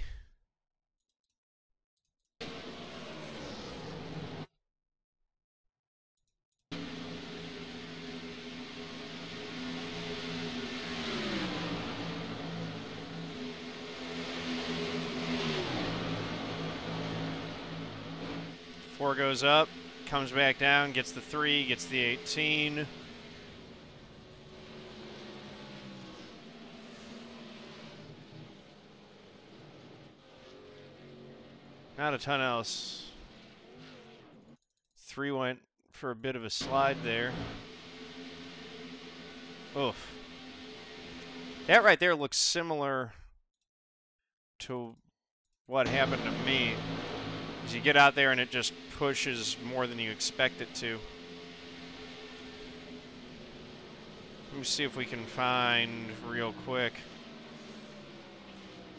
A: Goes up, comes back down, gets the three, gets the 18. Not a ton else. Three went for a bit of a slide there. Oof. That right there looks similar to what happened to me. Is you get out there and it just pushes more than you expect it to. Let me see if we can find real quick.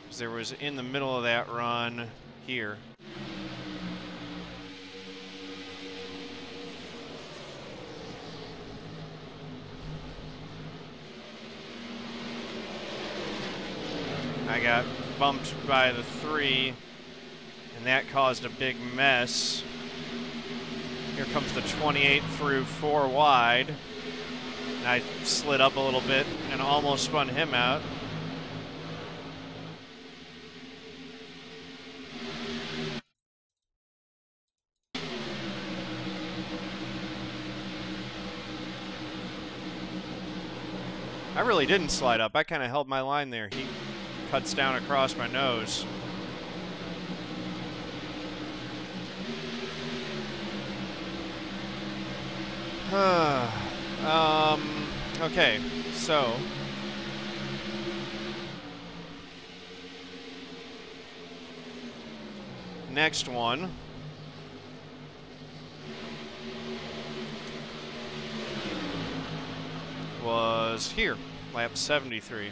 A: Because there was in the middle of that run here. I got bumped by the three, and that caused a big mess. Here comes the 28 through four wide. And I slid up a little bit and almost spun him out. I really didn't slide up. I kind of held my line there. He cuts down across my nose. Um, okay, so. Next one. was here, lap 73.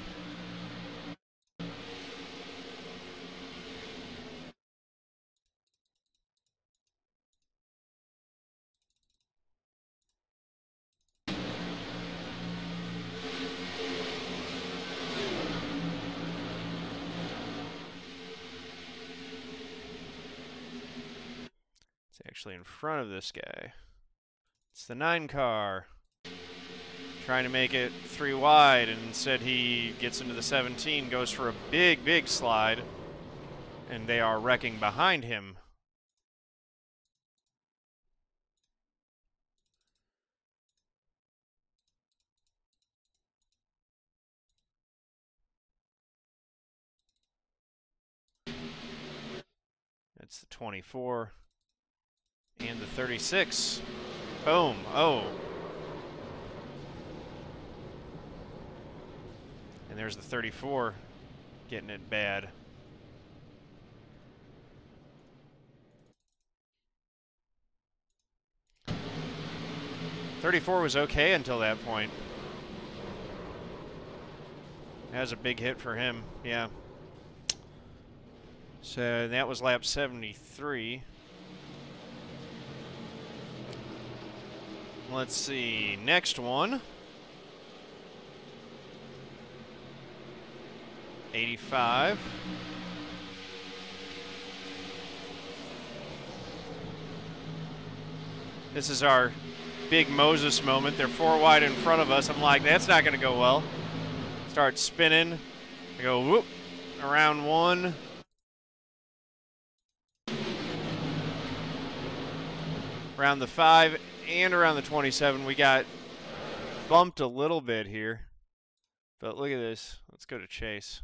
A: It's actually in front of this guy. It's the nine car trying to make it three wide, and instead he gets into the 17, goes for a big, big slide, and they are wrecking behind him. That's the 24 and the 36. Boom. Oh, And there's the 34 getting it bad. Thirty-four was okay until that point. That was a big hit for him, yeah. So that was lap 73. Let's see, next one. 85. This is our big Moses moment. They're four wide in front of us. I'm like, that's not going to go well. Start spinning. I go, whoop, around one. Around the five and around the 27. We got bumped a little bit here. But look at this. Let's go to Chase.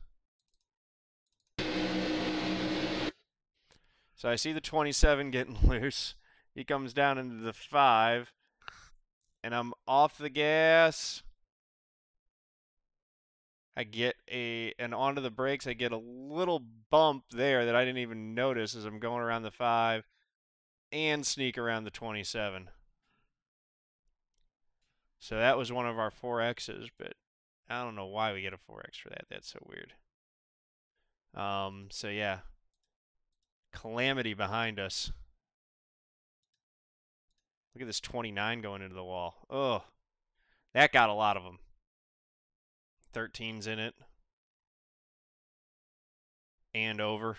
A: So I see the 27 getting loose. He comes down into the 5. And I'm off the gas. I get a, and onto the brakes, I get a little bump there that I didn't even notice as I'm going around the 5 and sneak around the 27. So that was one of our 4Xs, but I don't know why we get a 4X for that. That's so weird. Um, so yeah, calamity behind us. Look at this 29 going into the wall. Oh, that got a lot of them. 13's in it. and over.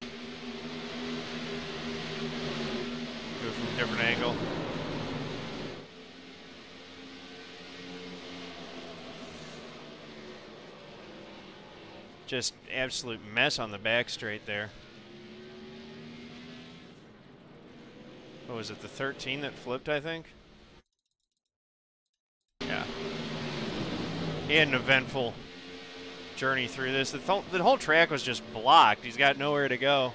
A: Do it from a different angle. Just absolute mess on the back straight there. What was it, the 13 that flipped, I think? Yeah. An eventful journey through this. The, th the whole track was just blocked. He's got nowhere to go.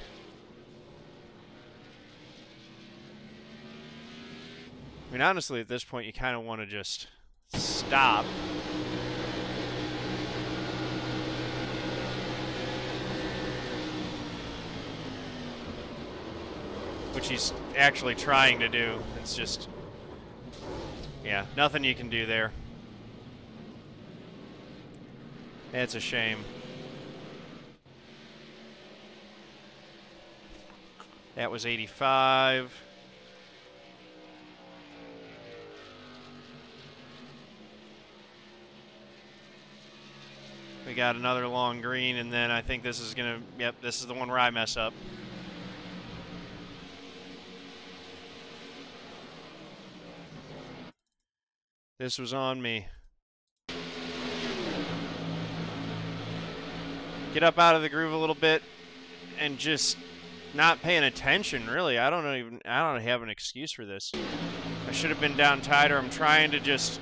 A: Mean, honestly, at this point, you kind of want to just stop. Which he's actually trying to do. It's just, yeah, nothing you can do there. It's a shame. That was 85. We got another long green, and then I think this is going to, yep, this is the one where I mess up. This was on me. Get up out of the groove a little bit and just not paying attention, really. I don't even I don't have an excuse for this. I should have been down tighter. I'm trying to just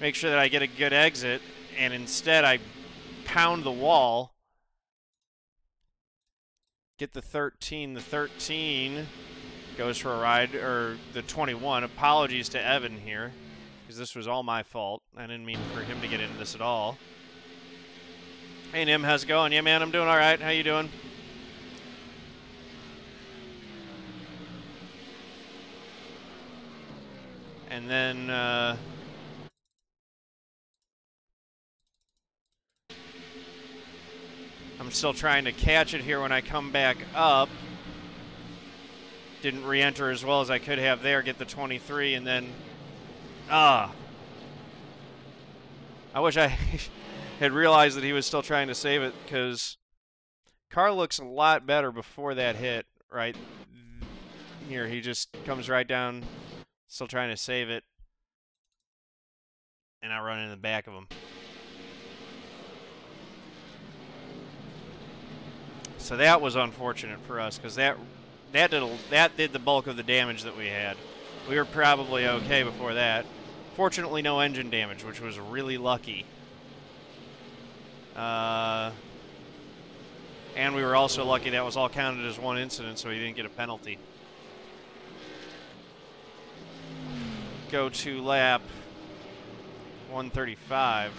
A: make sure that I get a good exit and instead I pound the wall. Get the 13. The 13 goes for a ride, or the 21. Apologies to Evan here, because this was all my fault. I didn't mean for him to get into this at all. Hey, Nim, how's it going? Yeah, man, I'm doing all right. How you doing? And then, uh, I'm still trying to catch it here when I come back up. Didn't re-enter as well as I could have there, get the 23, and then, ah. I wish I had realized that he was still trying to save it, because car looks a lot better before that hit, right here. He just comes right down, still trying to save it, and I run in the back of him. So that was unfortunate for us because that that did that did the bulk of the damage that we had. We were probably okay before that. Fortunately, no engine damage, which was really lucky. Uh, and we were also lucky that was all counted as one incident, so he didn't get a penalty. Go to lap 135.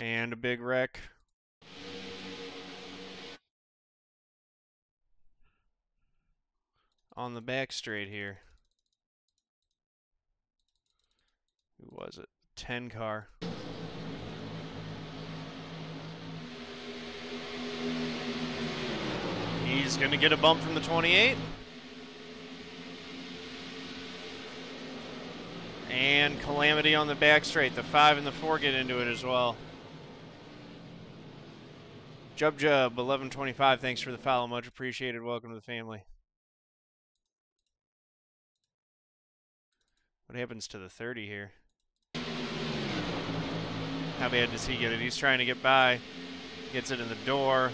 A: And a big wreck. On the back straight here. Who was it? 10 car. He's going to get a bump from the 28. And Calamity on the back straight. The 5 and the 4 get into it as well. Jub Jub, 1125, thanks for the follow. Much appreciated. Welcome to the family. What happens to the 30 here? How bad does he get it? He's trying to get by. Gets it in the door.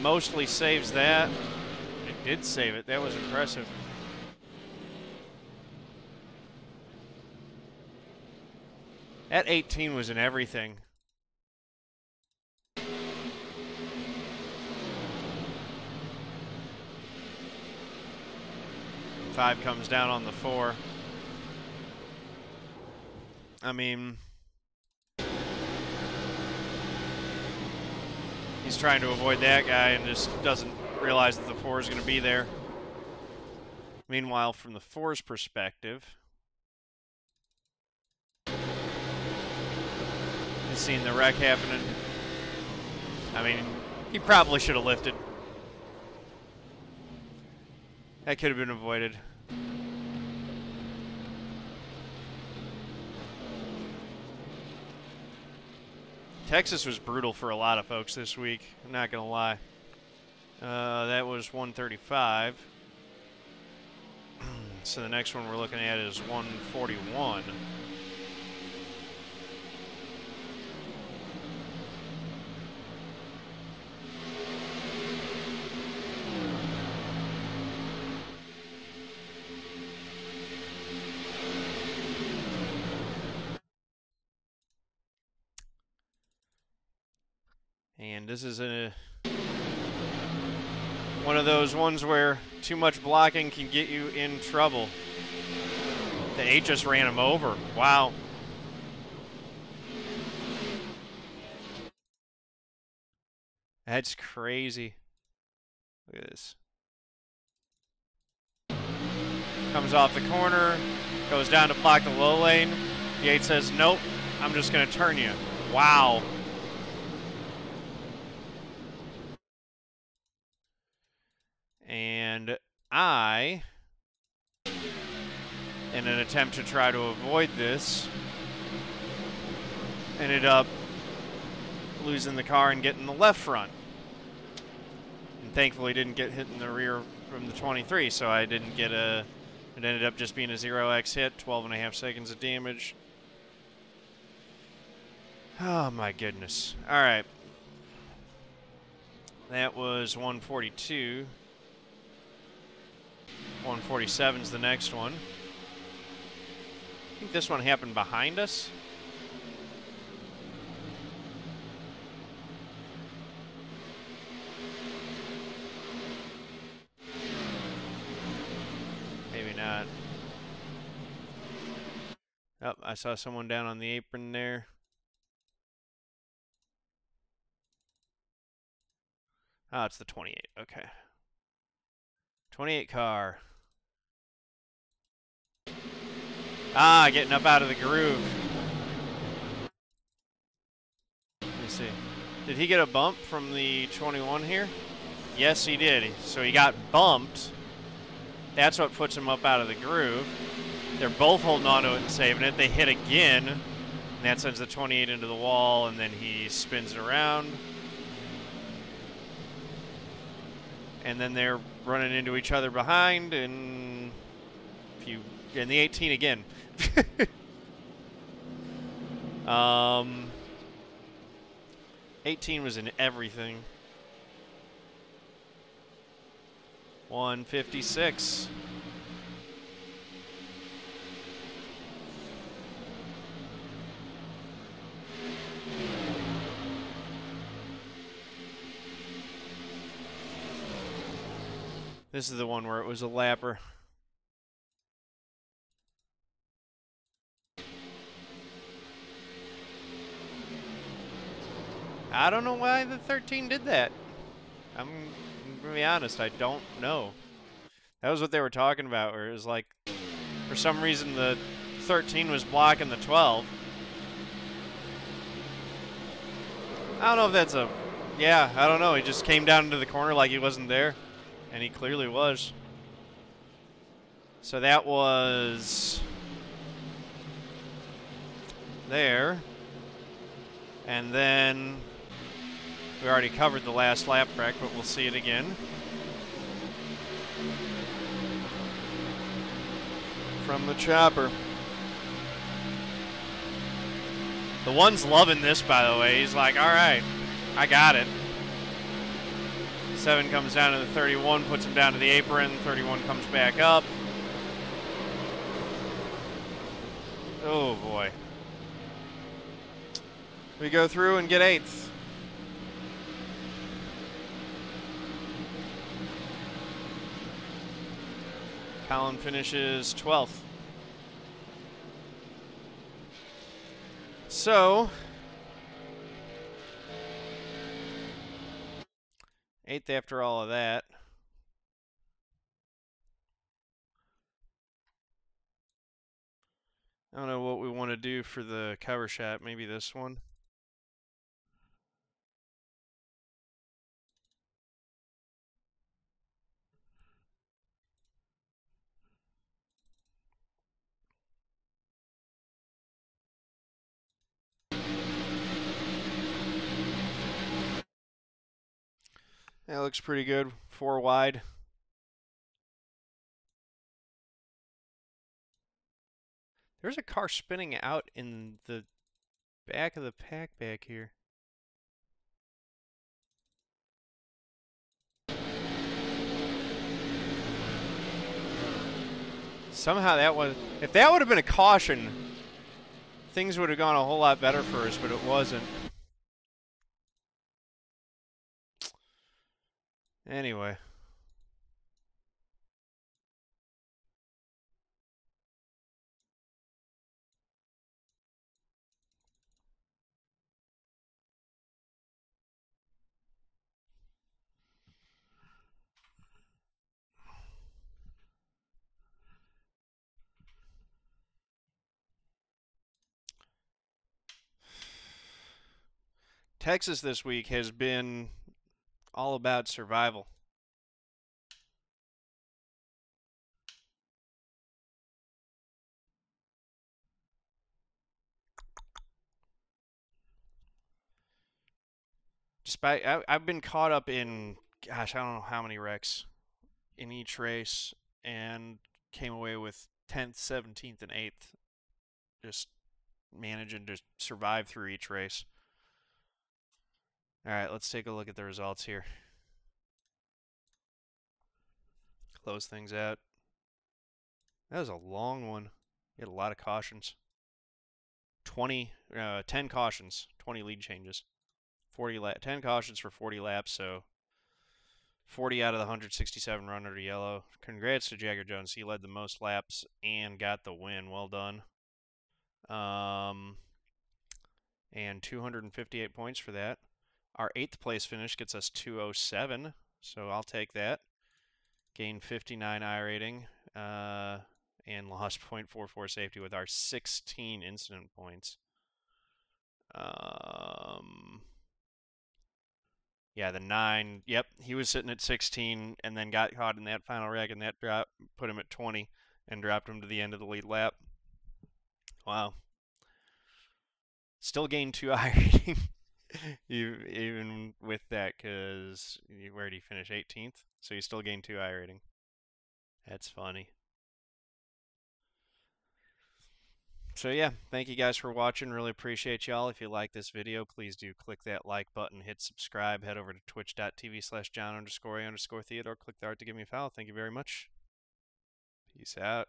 A: Mostly saves that. It did save it. That was impressive. That 18 was in everything. Five comes down on the four. I mean, he's trying to avoid that guy and just doesn't realize that the four is going to be there. Meanwhile, from the four's perspective, and seen the wreck happening. I mean, he probably should have lifted. That could have been avoided. Texas was brutal for a lot of folks this week. I'm not going to lie. Uh, that was 135. so the next one we're looking at is 141. And this is a one of those ones where too much blocking can get you in trouble. The eight just ran him over. Wow. That's crazy. Look at this. Comes off the corner, goes down to block the low lane. The eight says, nope, I'm just going to turn you. Wow. And I, in an attempt to try to avoid this, ended up losing the car and getting the left front. And thankfully didn't get hit in the rear from the 23, so I didn't get a... It ended up just being a 0x hit, 12 and a half seconds of damage. Oh my goodness. Alright. That was 142. 147 is the next one. I think this one happened behind us. Maybe not. Oh, I saw someone down on the apron there. Oh, it's the 28. Okay. 28 car. Ah, getting up out of the groove. Let me see. Did he get a bump from the 21 here? Yes, he did. So he got bumped. That's what puts him up out of the groove. They're both holding on to it and saving it. They hit again, and that sends the 28 into the wall, and then he spins it around. And then they're running into each other behind, and if you and the 18 again. um, 18 was in everything. 156. This is the one where it was a lapper. I don't know why the 13 did that. I'm, I'm gonna be honest, I don't know. That was what they were talking about, where it was like, for some reason the 13 was blocking the 12. I don't know if that's a, yeah, I don't know. He just came down into the corner like he wasn't there. And he clearly was. So that was there. And then we already covered the last lap track, but we'll see it again. From the chopper. The one's loving this, by the way. He's like, all right, I got it. 7 comes down to the 31, puts him down to the apron. 31 comes back up. Oh, boy. We go through and get 8th. Collin finishes 12th. So, Eighth after all of that. I don't know what we want to do for the cover shot. Maybe this one. That looks pretty good. Four wide. There's a car spinning out in the back of the pack back here. Somehow that was, if that would have been a caution, things would have gone a whole lot better for us, but it wasn't. Anyway. Texas this week has been all about survival. Despite I, I've been caught up in gosh, I don't know how many wrecks in each race and came away with 10th, 17th, and 8th. Just managing to survive through each race. All right, let's take a look at the results here. Close things out. That was a long one. You had a lot of cautions. 20, uh, 10 cautions, 20 lead changes. 40 lap, 10 cautions for 40 laps, so 40 out of the 167 run under yellow. Congrats to Jagger Jones. He led the most laps and got the win. Well done. Um, and 258 points for that. Our eighth place finish gets us 207, so I'll take that. Gain 59 iRating uh, and lost 0.44 safety with our 16 incident points. Um, yeah, the nine. Yep, he was sitting at 16 and then got caught in that final wreck, and that drop put him at 20 and dropped him to the end of the lead lap. Wow. Still gained two iRating, even with that, because where did he finish? 18th. So you still gained two iRating. That's funny. So yeah, thank you guys for watching. Really appreciate y'all. If you like this video, please do click that like button, hit subscribe, head over to twitch.tv slash John underscore A underscore Theodore. Click the art to give me a follow. Thank you very much. Peace out.